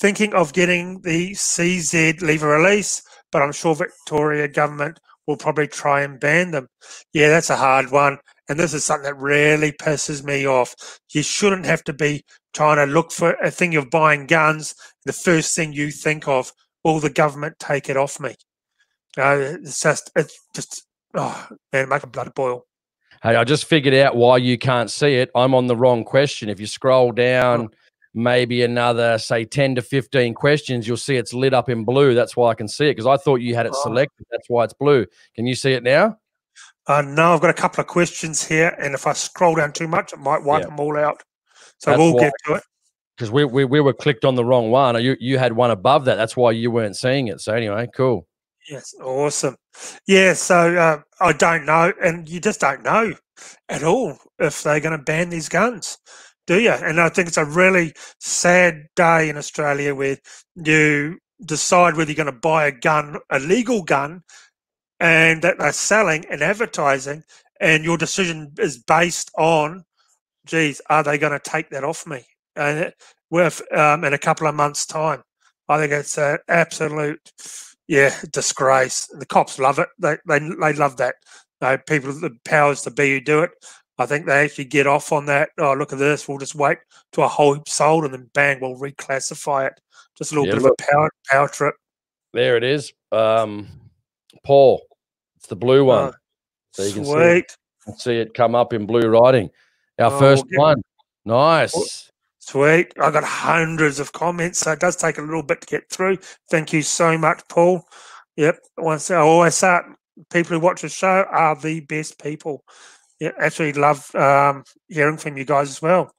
thinking of getting the CZ lever release, but I'm sure Victoria government will probably try and ban them. Yeah, that's a hard one. And this is something that really pisses me off. You shouldn't have to be trying to look for a thing of buying guns. The first thing you think of, will the government take it off me? Uh, it's just, it's just, oh man, make a blood boil. Hey, I just figured out why you can't see it. I'm on the wrong question. If you scroll down oh. maybe another, say, 10 to 15 questions, you'll see it's lit up in blue. That's why I can see it because I thought you had it oh. selected. That's why it's blue. Can you see it now? Uh, no, I've got a couple of questions here. And if I scroll down too much, it might wipe yeah. them all out. So That's we'll why, get to it. Because we, we, we were clicked on the wrong one. You, you had one above that. That's why you weren't seeing it. So, anyway, cool. Yes, awesome. Yeah, so uh, I don't know, and you just don't know at all if they're going to ban these guns, do you? And I think it's a really sad day in Australia where you decide whether you're going to buy a gun, a legal gun, and that they're selling and advertising, and your decision is based on, geez, are they going to take that off me? And with um, in a couple of months' time, I think it's an absolute yeah, disgrace. The cops love it. They they they love that. You people, the powers to be who do it. I think they actually get off on that. Oh, look at this. We'll just wait to a whole heap sold, and then bang, we'll reclassify it. Just a little yeah, bit look. of a power power trip. There it is. Um, Paul, it's the blue one. Uh, so you can see it, see it come up in blue writing. Our oh, first we'll one. Nice. Sweet. I got hundreds of comments, so it does take a little bit to get through. Thank you so much, Paul. Yep. Once I always say people who watch the show are the best people. Yeah, absolutely love um, hearing from you guys as well.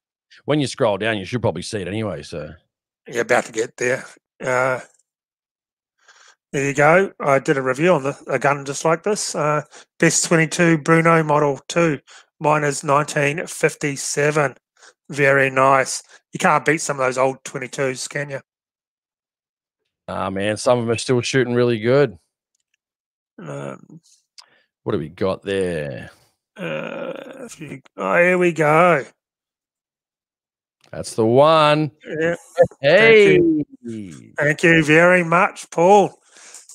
When you scroll down, you should probably see it anyway. So you're about to get there. Uh, there you go. I did a review on the, a gun just like this. Uh, Best 22 Brno Model 2. Mine is 1957. Very nice. You can't beat some of those old 22s, can you? Ah, man, some of them are still shooting really good. Um, what do we got there? Uh, you, oh, here we go. That's the one. Yeah. Hey. Thank you. Thank you very much, Paul.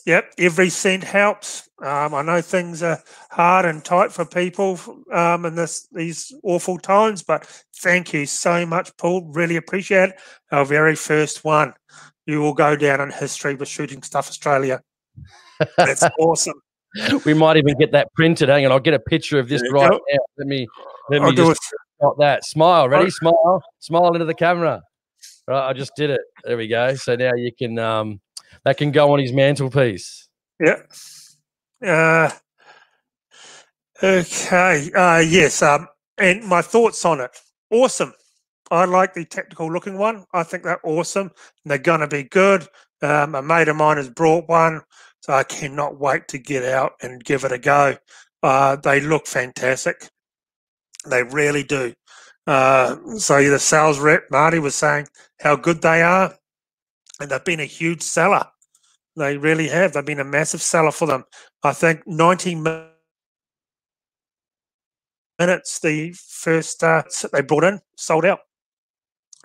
Yep, every cent helps. Um, I know things are hard and tight for people um, in this these awful times, but thank you so much, Paul. Really appreciate it. Our very first one. You will go down in history with Shooting Stuff Australia. That's awesome. We might even get that printed. Hang on, I'll get a picture of this right now. Let me let me I'll just got that. Smile, ready? Smile, smile into the camera. Right, I just did it. There we go. So now you can um that can go on his mantelpiece. Yeah. Uh, okay. Uh, yes. Um, and my thoughts on it. Awesome. I like the technical looking one. I think they're awesome. they're going to be good. Um, a mate of mine has brought one, so I cannot wait to get out and give it a go. Uh, they look fantastic. They really do. Uh, so the sales rep Marty was saying how good they are, and they've been a huge seller. They really have. They've been a massive seller for them. I think 90 minutes the first uh, they brought in sold out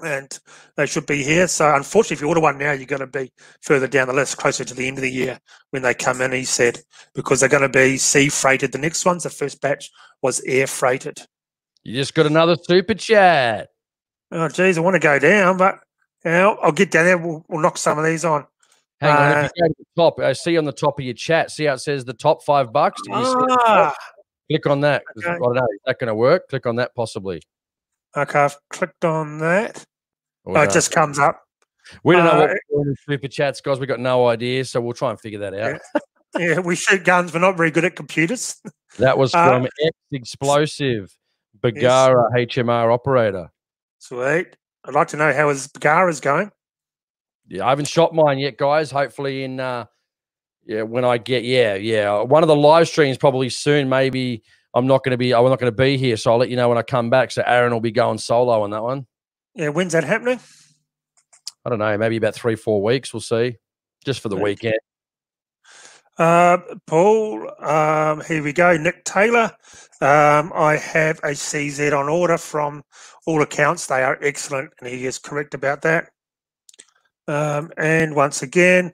and they should be here. So unfortunately, if you order one now, you're going to be further down the list, closer to the end of the year when they come in. He said because they're going to be sea freighted. The next ones, the first batch was air freighted. You just got another super chat. Oh, geez, I want to go down, but know, I'll get down there. We'll, we'll knock some of these on. Hang uh, on, if you go to the top, I see on the top of your chat. See how it says the top five bucks. Ah, Click on that. Okay. I don't know. Is that going to work? Click on that possibly. Okay, I've clicked on that. Oh, it just comes up. We don't know uh, what super chats, guys. We got no idea, so we'll try and figure that out. Yeah, yeah we shoot guns. We're not very good at computers. That was uh, from uh, X Explosive Bergara yes. HMR operator. Sweet. I'd like to know how his Bergara's going. Yeah, I haven't shot mine yet, guys. Hopefully, in uh, yeah, when I get yeah, yeah, one of the live streams probably soon. Maybe I'm not going to be. I'm not going to be here, so I'll let you know when I come back. So Aaron will be going solo on that one. Yeah, when's that happening? I don't know. Maybe about three, four weeks. We'll see. Just for the okay. weekend. Uh, Paul, um, here we go. Nick Taylor. Um, I have a CZ on order from all accounts. They are excellent, and he is correct about that. Um, and once again,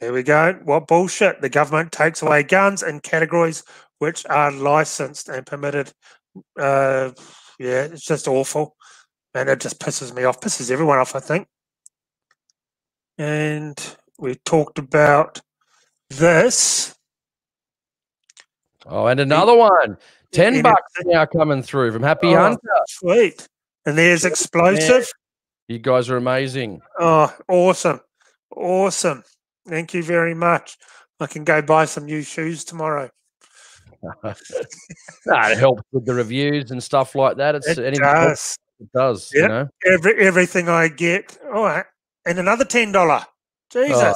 here we go. What bullshit. The government takes away guns in categories which are licensed and permitted. Uh, yeah, it's just awful. And it just pisses me off, pisses everyone off, I think. And we talked about this. Oh, and another one. 10 bucks now coming through from Happy oh, Hunter. Sweet. And there's explosive. You guys are amazing. Oh, awesome. Awesome. Thank you very much. I can go buy some new shoes tomorrow. it helps with the reviews and stuff like that. It's it does. It does. Yep. You know? Every everything I get. All right. And another ten dollar. Oh, Jesus. Oh,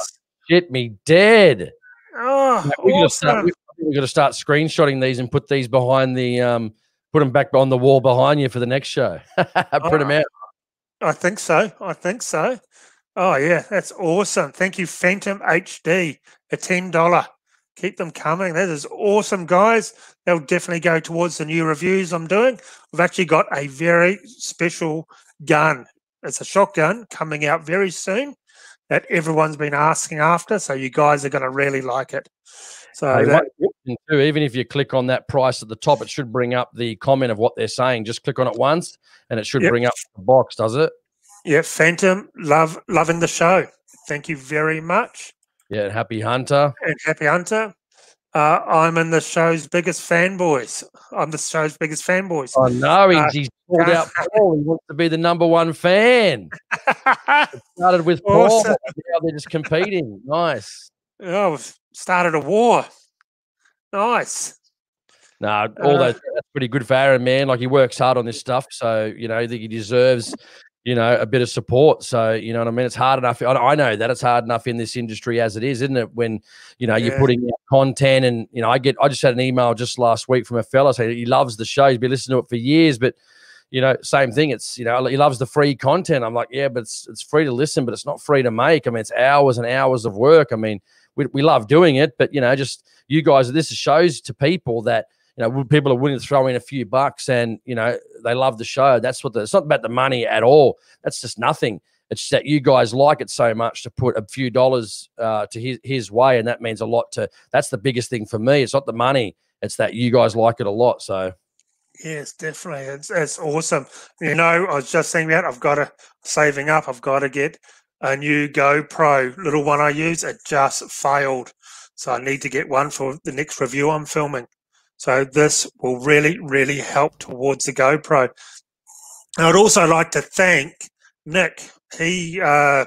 shit me dead. Oh, we awesome. gotta start, we, we got to start screenshotting these and put these behind the um put them back on the wall behind you for the next show. put oh, them out. I think so. I think so. Oh yeah, that's awesome. Thank you, Phantom HD, a ten dollar. Keep them coming. That is awesome, guys. They'll definitely go towards the new reviews I'm doing. We've actually got a very special gun. It's a shotgun coming out very soon that everyone's been asking after. So you guys are going to really like it. So that, too, even if you click on that price at the top, it should bring up the comment of what they're saying. Just click on it once, and it should yep. bring up the box. Does it? Yeah, Phantom, love loving the show. Thank you very much. Yeah, Happy Hunter. And Happy Hunter. Uh, I'm in the show's biggest fanboys. I'm the show's biggest fanboys. Oh no, he's, uh, he's called out Paul. He wants to be the number one fan. started with Paul. Now they're just competing. Nice. Oh, we've started a war. Nice. No, all uh, that, that's pretty good for Aaron, man. Like he works hard on this stuff, so you know I think he deserves you know, a bit of support. So, you know what I mean? It's hard enough. I know that it's hard enough in this industry as it is, isn't it? When, you know, you're putting out content and, you know, I get, I just had an email just last week from a fella saying he loves the show. He's been listening to it for years, but, you know, same thing. It's, you know, he loves the free content. I'm like, yeah, but it's, it's free to listen, but it's not free to make. I mean, it's hours and hours of work. I mean, we, we love doing it, but, you know, just you guys, this shows to people that, you know, people are willing to throw in a few bucks and, you know, they love the show. That's what the, it's not about the money at all. That's just nothing. It's that you guys like it so much to put a few dollars uh, to his, his way. And that means a lot to, that's the biggest thing for me. It's not the money. It's that you guys like it a lot. So, Yes, definitely. It's, it's awesome. You know, I was just saying that I've got to saving up. I've got to get a new GoPro. Little one I use, it just failed. So I need to get one for the next review I'm filming. So this will really, really help towards the GoPro. I'd also like to thank Nick. He uh,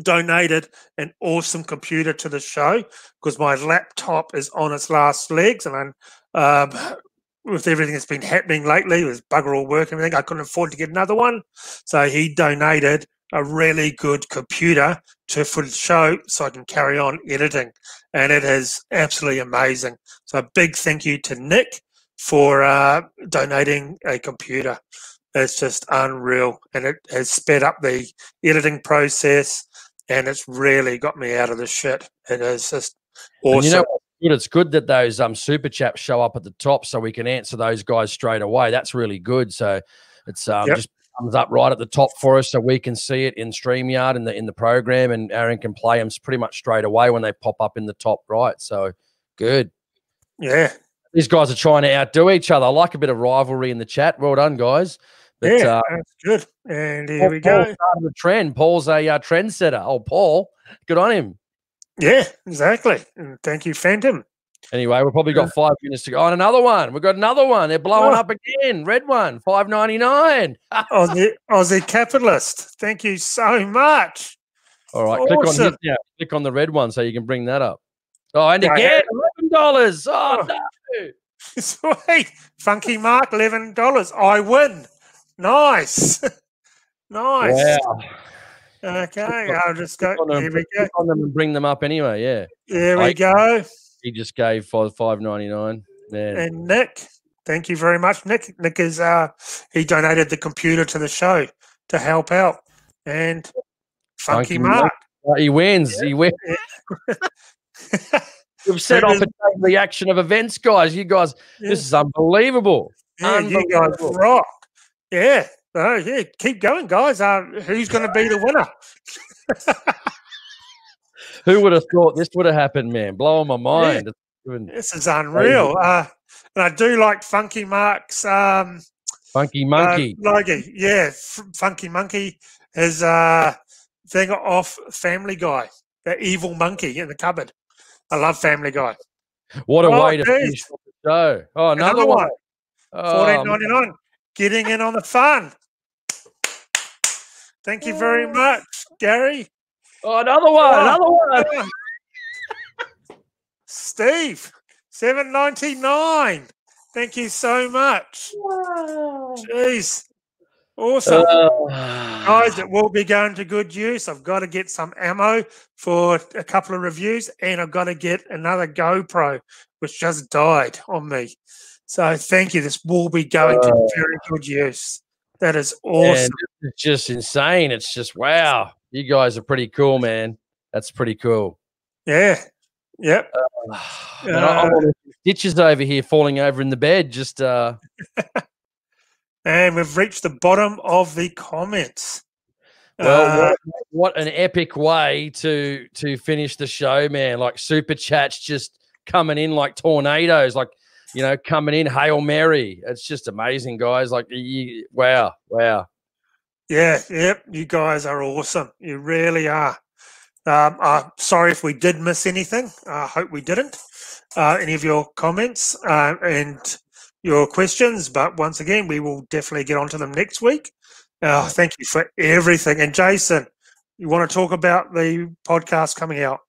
donated an awesome computer to the show because my laptop is on its last legs and I'm um, with everything that's been happening lately, with bugger all work and everything, I couldn't afford to get another one. So he donated a really good computer to for the show so I can carry on editing. And it is absolutely amazing. So a big thank you to Nick for uh, donating a computer. It's just unreal. And it has sped up the editing process and it's really got me out of the shit. It is just awesome. you know good. It's good that those um super chaps show up at the top so we can answer those guys straight away. That's really good. So it's um, yep. just comes up right at the top for us so we can see it in StreamYard in the in the program and Aaron can play them pretty much straight away when they pop up in the top right. So good. Yeah. These guys are trying to outdo each other. I like a bit of rivalry in the chat. Well done, guys. But, yeah, uh, that's good. And here Paul, we go. Paul the trend. Paul's a uh, trendsetter. Oh, Paul, good on him. Yeah, exactly. And thank you, Phantom. Anyway, we've probably got five minutes to go. Oh, on another one. We've got another one. They're blowing oh. up again. Red one, five ninety nine. Aussie, Aussie capitalist. Thank you so much. All right, awesome. click on now. Click on the red one so you can bring that up. Oh, and again, eleven dollars. Oh, oh, no. Sweet. Funky Mark, eleven dollars. I win. Nice. nice. Wow. Okay, I'll just go. Here we go. On them and bring them up anyway. Yeah. There we go. He just gave five five ninety nine. And Nick, thank you very much, Nick. Nick is uh he donated the computer to the show to help out, and Funky, Funky Mark. Mark. He wins. Yeah. He wins. We've set off a chain reaction of events, guys. You guys, yeah. this is unbelievable. Yeah, unbelievable. you guys rock. Yeah. Oh, yeah. Keep going, guys. Uh, who's going to be the winner? Who would have thought this would have happened, man? Blowing my mind. Yeah. This is unreal. Uh, and I do like Funky Mark's um, Funky Monkey. Uh, logo. Yeah, Funky Monkey is uh, thing off Family Guy, the evil monkey in the cupboard. I love Family Guy. What a oh, way to geez. finish the show. Oh, another, another one. one. Oh, Fourteen ninety nine. Getting in on the fun. Thank you very much, Gary. Oh, another one, oh, another one. Steve, seven ninety nine. Thank you so much. Jeez. Awesome. Uh, Guys, it will be going to good use. I've got to get some ammo for a couple of reviews, and I've got to get another GoPro, which just died on me. So thank you. This will be going uh, to very good use. That is awesome. It's just insane. It's just wow. You guys are pretty cool, man. That's pretty cool. Yeah. Yep. Uh, uh, stitches over here falling over in the bed. Just uh and we've reached the bottom of the comments. Well, uh, what, what, an epic way to to finish the show, man! Like super chats just coming in like tornadoes, like you know, coming in hail mary. It's just amazing, guys. Like, you, wow, wow. Yeah, yep. You guys are awesome. You really are. Um, uh, sorry if we did miss anything. I uh, hope we didn't. Uh, any of your comments uh, and your questions, but once again, we will definitely get onto them next week. Uh, thank you for everything. And Jason, you want to talk about the podcast coming out?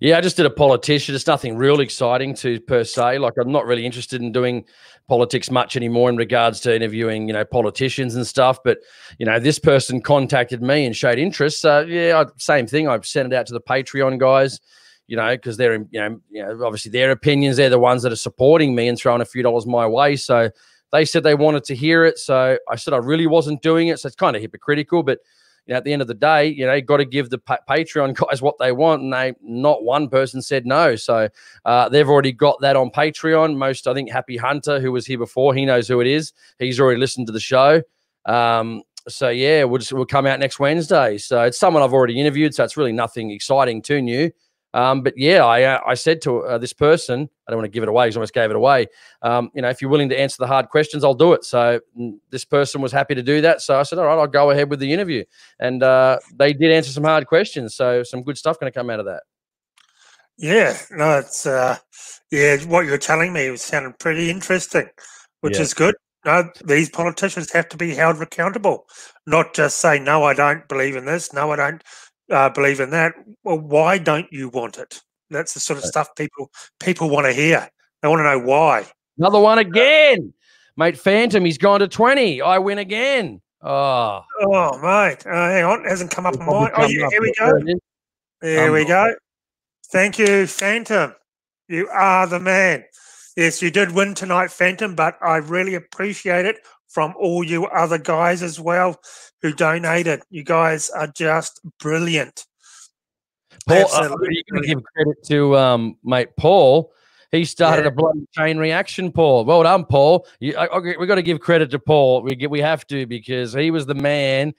Yeah, I just did a politician. It's nothing real exciting to per se. Like I'm not really interested in doing politics much anymore in regards to interviewing, you know, politicians and stuff. But you know, this person contacted me and showed interest. So yeah, same thing. I've sent it out to the Patreon guys. You know, because they're you know, you know, obviously their opinions. They're the ones that are supporting me and throwing a few dollars my way. So they said they wanted to hear it. So I said I really wasn't doing it. So it's kind of hypocritical, but you know, at the end of the day, you know, got to give the pa- Patreon guys what they want, and they not one person said no. So uh, they've already got that on Patreon. Most, I think, Happy Hunter, who was here before, he knows who it is. He's already listened to the show. Um, so yeah, we'll just we'll come out next Wednesday. So it's someone I've already interviewed, so it's really nothing exciting, too new. Um, but yeah, I uh, I said to uh, this person, I don't want to give it away I almost gave it away. Um, you know, if you're willing to answer the hard questions, I'll do it. So this person was happy to do that. So I said, all right, I'll go ahead with the interview. And uh, they did answer some hard questions. So some good stuff going to come out of that. Yeah, no, it's uh, yeah, what you're telling me was sounding pretty interesting, which yeah. is good. No, these politicians have to be held accountable, not just say, no, I don't believe in this. No, I don't uh, believe in that. Well, why don't you want it? That's the sort of stuff people people want to hear. They want to know why. Another one again. Mate, Phantom, he's gone to 20. I win again. Oh, oh mate. Uh, hang on. It hasn't come up on mine. Oh, yeah, here we go. There um, we go. Thank you, Phantom. You are the man. Yes, you did win tonight, Phantom, but I really appreciate it from all you other guys as well who donated. You guys are just brilliant. Paul, uh, you can give credit to um, mate Paul. He started yeah. a bloody chain reaction, Paul. Well done, Paul. You, we got to give credit to Paul. We get, we have to because he was the man.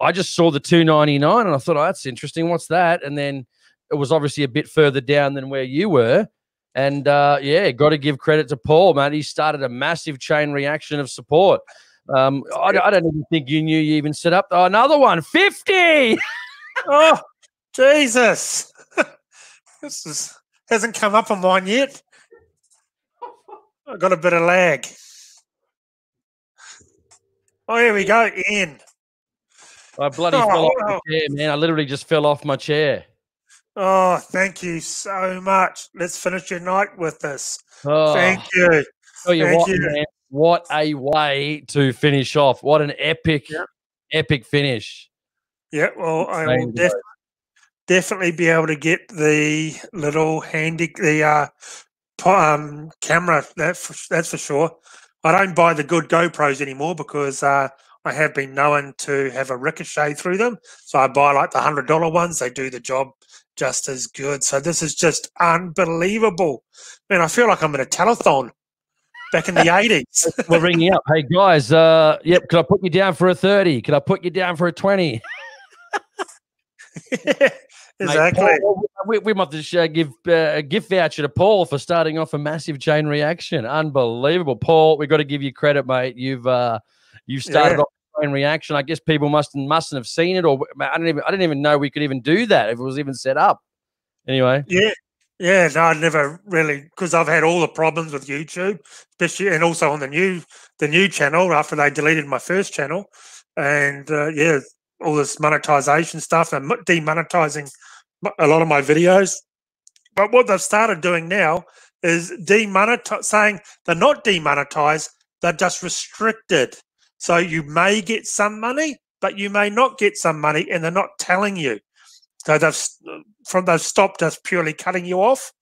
I just saw the two ninety nine and I thought, oh, that's interesting. What's that? And then it was obviously a bit further down than where you were. And uh, yeah, got to give credit to Paul, man. He started a massive chain reaction of support. Um, I, I, don't even think you knew you even set up oh, another one. 50. oh, Jesus. this is, hasn't come up on mine yet. I got a bit of lag. Oh, here we go. In. I bloody oh, fell off oh. the chair, man. I literally just fell off my chair. Oh, thank you so much. Let's finish your night with this. Oh, thank you. Thank what, you. Man, what a way to finish off. What an epic, yep. epic finish. Yeah, well, I will def- definitely be able to get the little handy, the uh, um, camera. That for, that's for sure. I don't buy the good GoPros anymore because uh, I have been known to have a ricochet through them. So I buy like the hundred dollar ones. They do the job just as good. So this is just unbelievable. Man, I feel like I'm in a telethon back in the 80s. We're ringing up. Hey guys, uh, yep, could I put you down for a 30? Could I put you down for a 20? exactly. Mate, Paul, we, we might just uh, give uh, a gift voucher to Paul for starting off a massive chain reaction. Unbelievable, Paul. We've got to give you credit, mate. You've uh, you've started yeah. off chain reaction. I guess people mustn't mustn't have seen it, or I don't even I didn't even know we could even do that if it was even set up. Anyway, yeah, yeah. No, I never really because I've had all the problems with YouTube, especially and also on the new the new channel after they deleted my first channel, and uh, yeah, all this monetization stuff and demonetizing a lot of my videos. But what they've started doing now is demonetize, saying they're not demonetized, they're just restricted. So you may get some money, but you may not get some money, and they're not telling you. So they've from they've stopped us purely cutting you off,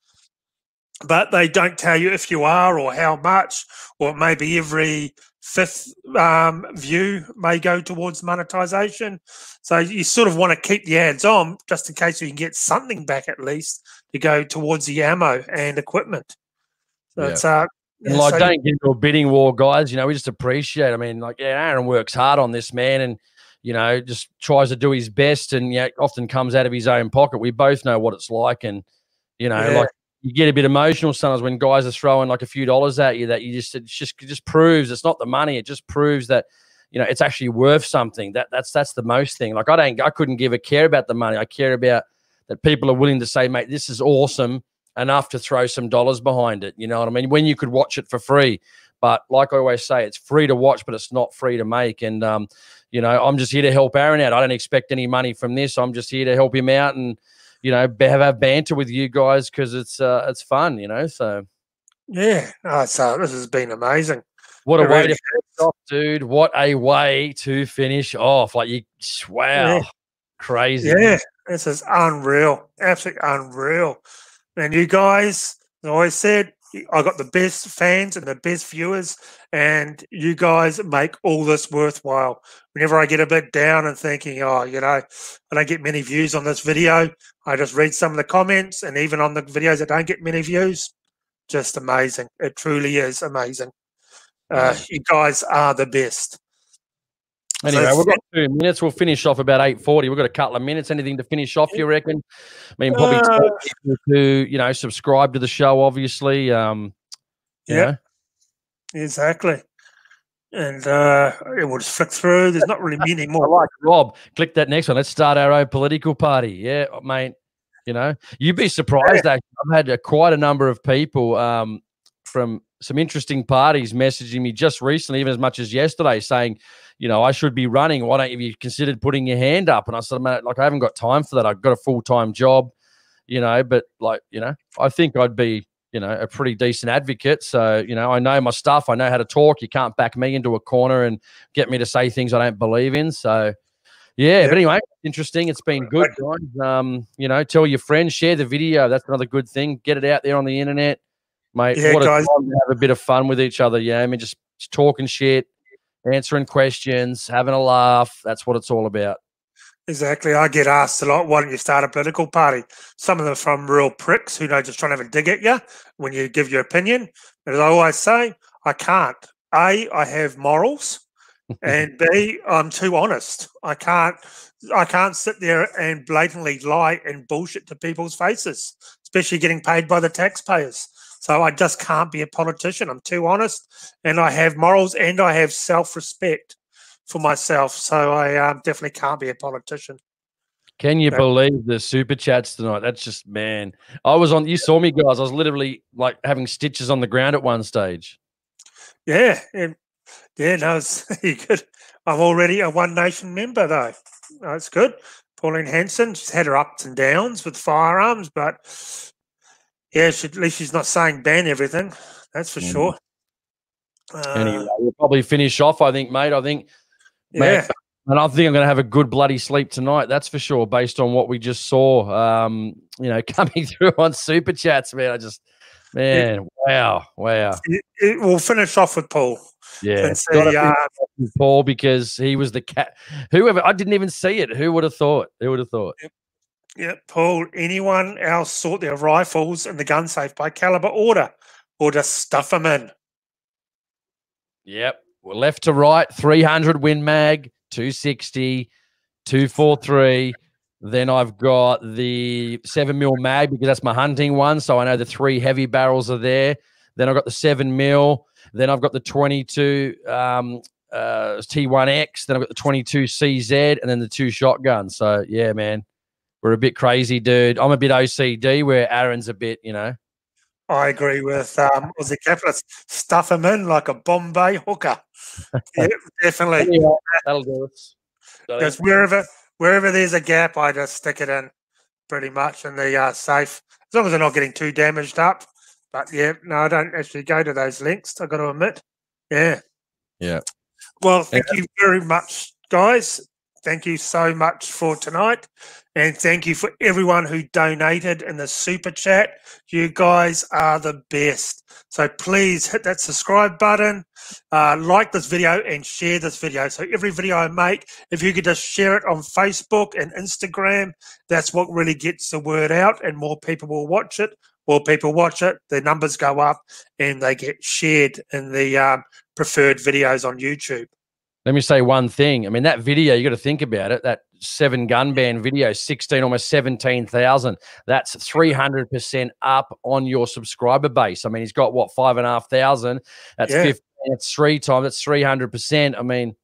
but they don't tell you if you are or how much, or maybe every fifth um, view may go towards monetization. So you sort of want to keep the ads on just in case you can get something back at least to go towards the ammo and equipment. So yeah. it's uh, and like, so don't get into a bidding war, guys. You know, we just appreciate. I mean, like, yeah, Aaron works hard on this man, and you know, just tries to do his best, and yeah, often comes out of his own pocket. We both know what it's like, and you know, yeah. like you get a bit emotional sometimes when guys are throwing like a few dollars at you that you just it just it just proves it's not the money. It just proves that you know it's actually worth something. That that's that's the most thing. Like I don't I couldn't give a care about the money. I care about that people are willing to say, mate, this is awesome enough to throw some dollars behind it. You know what I mean? When you could watch it for free. But like I always say, it's free to watch, but it's not free to make. And um, you know, I'm just here to help Aaron out. I don't expect any money from this. I'm just here to help him out and you know, have, have banter with you guys because it's uh, it's fun, you know. So yeah, oh, so this has been amazing. What a way to finish off, dude! What a way to finish off! Like you, wow, yeah. crazy. Yeah, this is unreal, absolutely unreal. And you guys, I always said, I got the best fans and the best viewers, and you guys make all this worthwhile. Whenever I get a bit down and thinking, oh, you know, I don't get many views on this video, I just read some of the comments, and even on the videos that don't get many views, just amazing. It truly is amazing. Uh, you guys are the best. Anyway, so we've got two minutes. We'll finish off about eight forty. We've got a couple of minutes. Anything to finish off? You reckon? I mean, probably uh, to you know subscribe to the show. Obviously, um, yeah, know. exactly. And uh, it will just flick through. There's not really many more. I like Rob. Click that next one. Let's start our own political party. Yeah, mate. You know, you'd be surprised. Yeah. Actually, I've had uh, quite a number of people um, from some interesting parties messaging me just recently, even as much as yesterday, saying, you know, I should be running. Why don't you consider putting your hand up? And I said, man, like I haven't got time for that. I've got a full time job, you know. But like, you know, I think I'd be, you know, a pretty decent advocate. So, you know, I know my stuff. I know how to talk. You can't back me into a corner and get me to say things I don't believe in. So, yeah, yeah. but anyway, interesting. It's been good, guys. Um, you know, tell your friends, share the video. That's another good thing. Get it out there on the internet, mate. Yeah, what guys. a time to have a bit of fun with each other. Yeah, I mean, just, just talking shit, answering questions, having a laugh. That's what it's all about. Exactly. I get asked a lot, why don't you start a political party? Some of them from real pricks who know just trying to have a dig at you when you give your opinion. But as I always say, I can't. A, I have morals, and B, I'm too honest. I can't I can't sit there and blatantly lie and bullshit to people's faces, especially getting paid by the taxpayers. So I just can't be a politician. I'm too honest, and I have morals and I have self respect for myself. So I um, definitely can't be a politician. Can you believe the super chats tonight? That's just man. I was on. You saw me, guys. I was literally like having stitches on the ground at one stage. Yeah, and yeah, no, it's good. I'm already a One Nation member, though. That's good. Pauline Hanson, she's had her ups and downs with firearms, but yeah, she, at least she's not saying ban everything. That's for mm. sure. Uh, anyway, we'll probably finish off. I think, mate. I think yeah. and I think I'm going to have a good bloody sleep tonight. That's for sure, based on what we just saw. Um, you know, coming through on super chats, man. I just, man, it, wow, wow. It, it, we'll finish off with Paul. Yeah, see, uh, Paul because he was the cat. Whoever I didn't even see it. Who would have thought? Who would have thought? Yep, Paul. Anyone else sort their rifles in the gun safe by caliber order, or just stuff them in? Yep, We're left to right, 300 Win Mag, 260, 243. Then I've got the seven mil mag because that's my hunting one. So I know the three heavy barrels are there. Then I've got the seven mil. Then I've got the 22 um, uh, T1X. Then I've got the 22 CZ and then the two shotguns. So yeah, man, we're a bit crazy, dude. I'm a bit OCD where Aaron's a bit, you know, I agree with um, Aussie capitalists. Stuff them in like a Bombay hooker. yeah, definitely. Yeah, that'll do it. Because wherever wherever there's a gap, I just stick it in pretty much, and they are safe as long as they're not getting too damaged up. But yeah, no, I don't actually go to those links. I got to admit. Yeah. Yeah. Well, thank yeah. you very much, guys. Thank you so much for tonight. And thank you for everyone who donated in the super chat. You guys are the best. So please hit that subscribe button, uh, like this video, and share this video. So every video I make, if you could just share it on Facebook and Instagram, that's what really gets the word out, and more people will watch it. More people watch it, the numbers go up, and they get shared in the um, preferred videos on YouTube let me say one thing. I mean, that video, you got to think about it. That seven gun ban video, 16, almost 17,000. That's 300% up on your subscriber base. I mean, he's got what, five and a half thousand? That's yeah. 15, that's three times, that's 300%. I mean,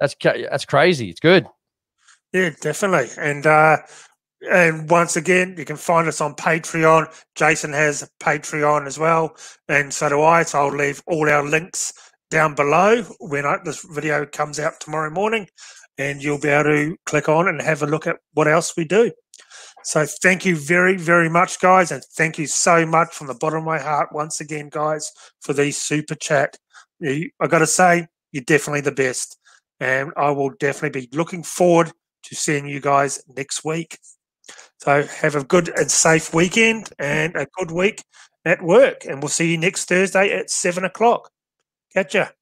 that's, that's crazy. It's good. Yeah, definitely. And, uh, and once again, you can find us on Patreon. Jason has Patreon as well, and so do I. So I'll leave all our links down below when I, this video comes out tomorrow morning, and you'll be able to click on and have a look at what else we do. So thank you very, very much, guys, and thank you so much from the bottom of my heart once again, guys, for these super chat. You, I got to say, you're definitely the best, and I will definitely be looking forward to seeing you guys next week. So have a good and safe weekend and a good week at work, and we'll see you next Thursday at seven o'clock. Catch ya.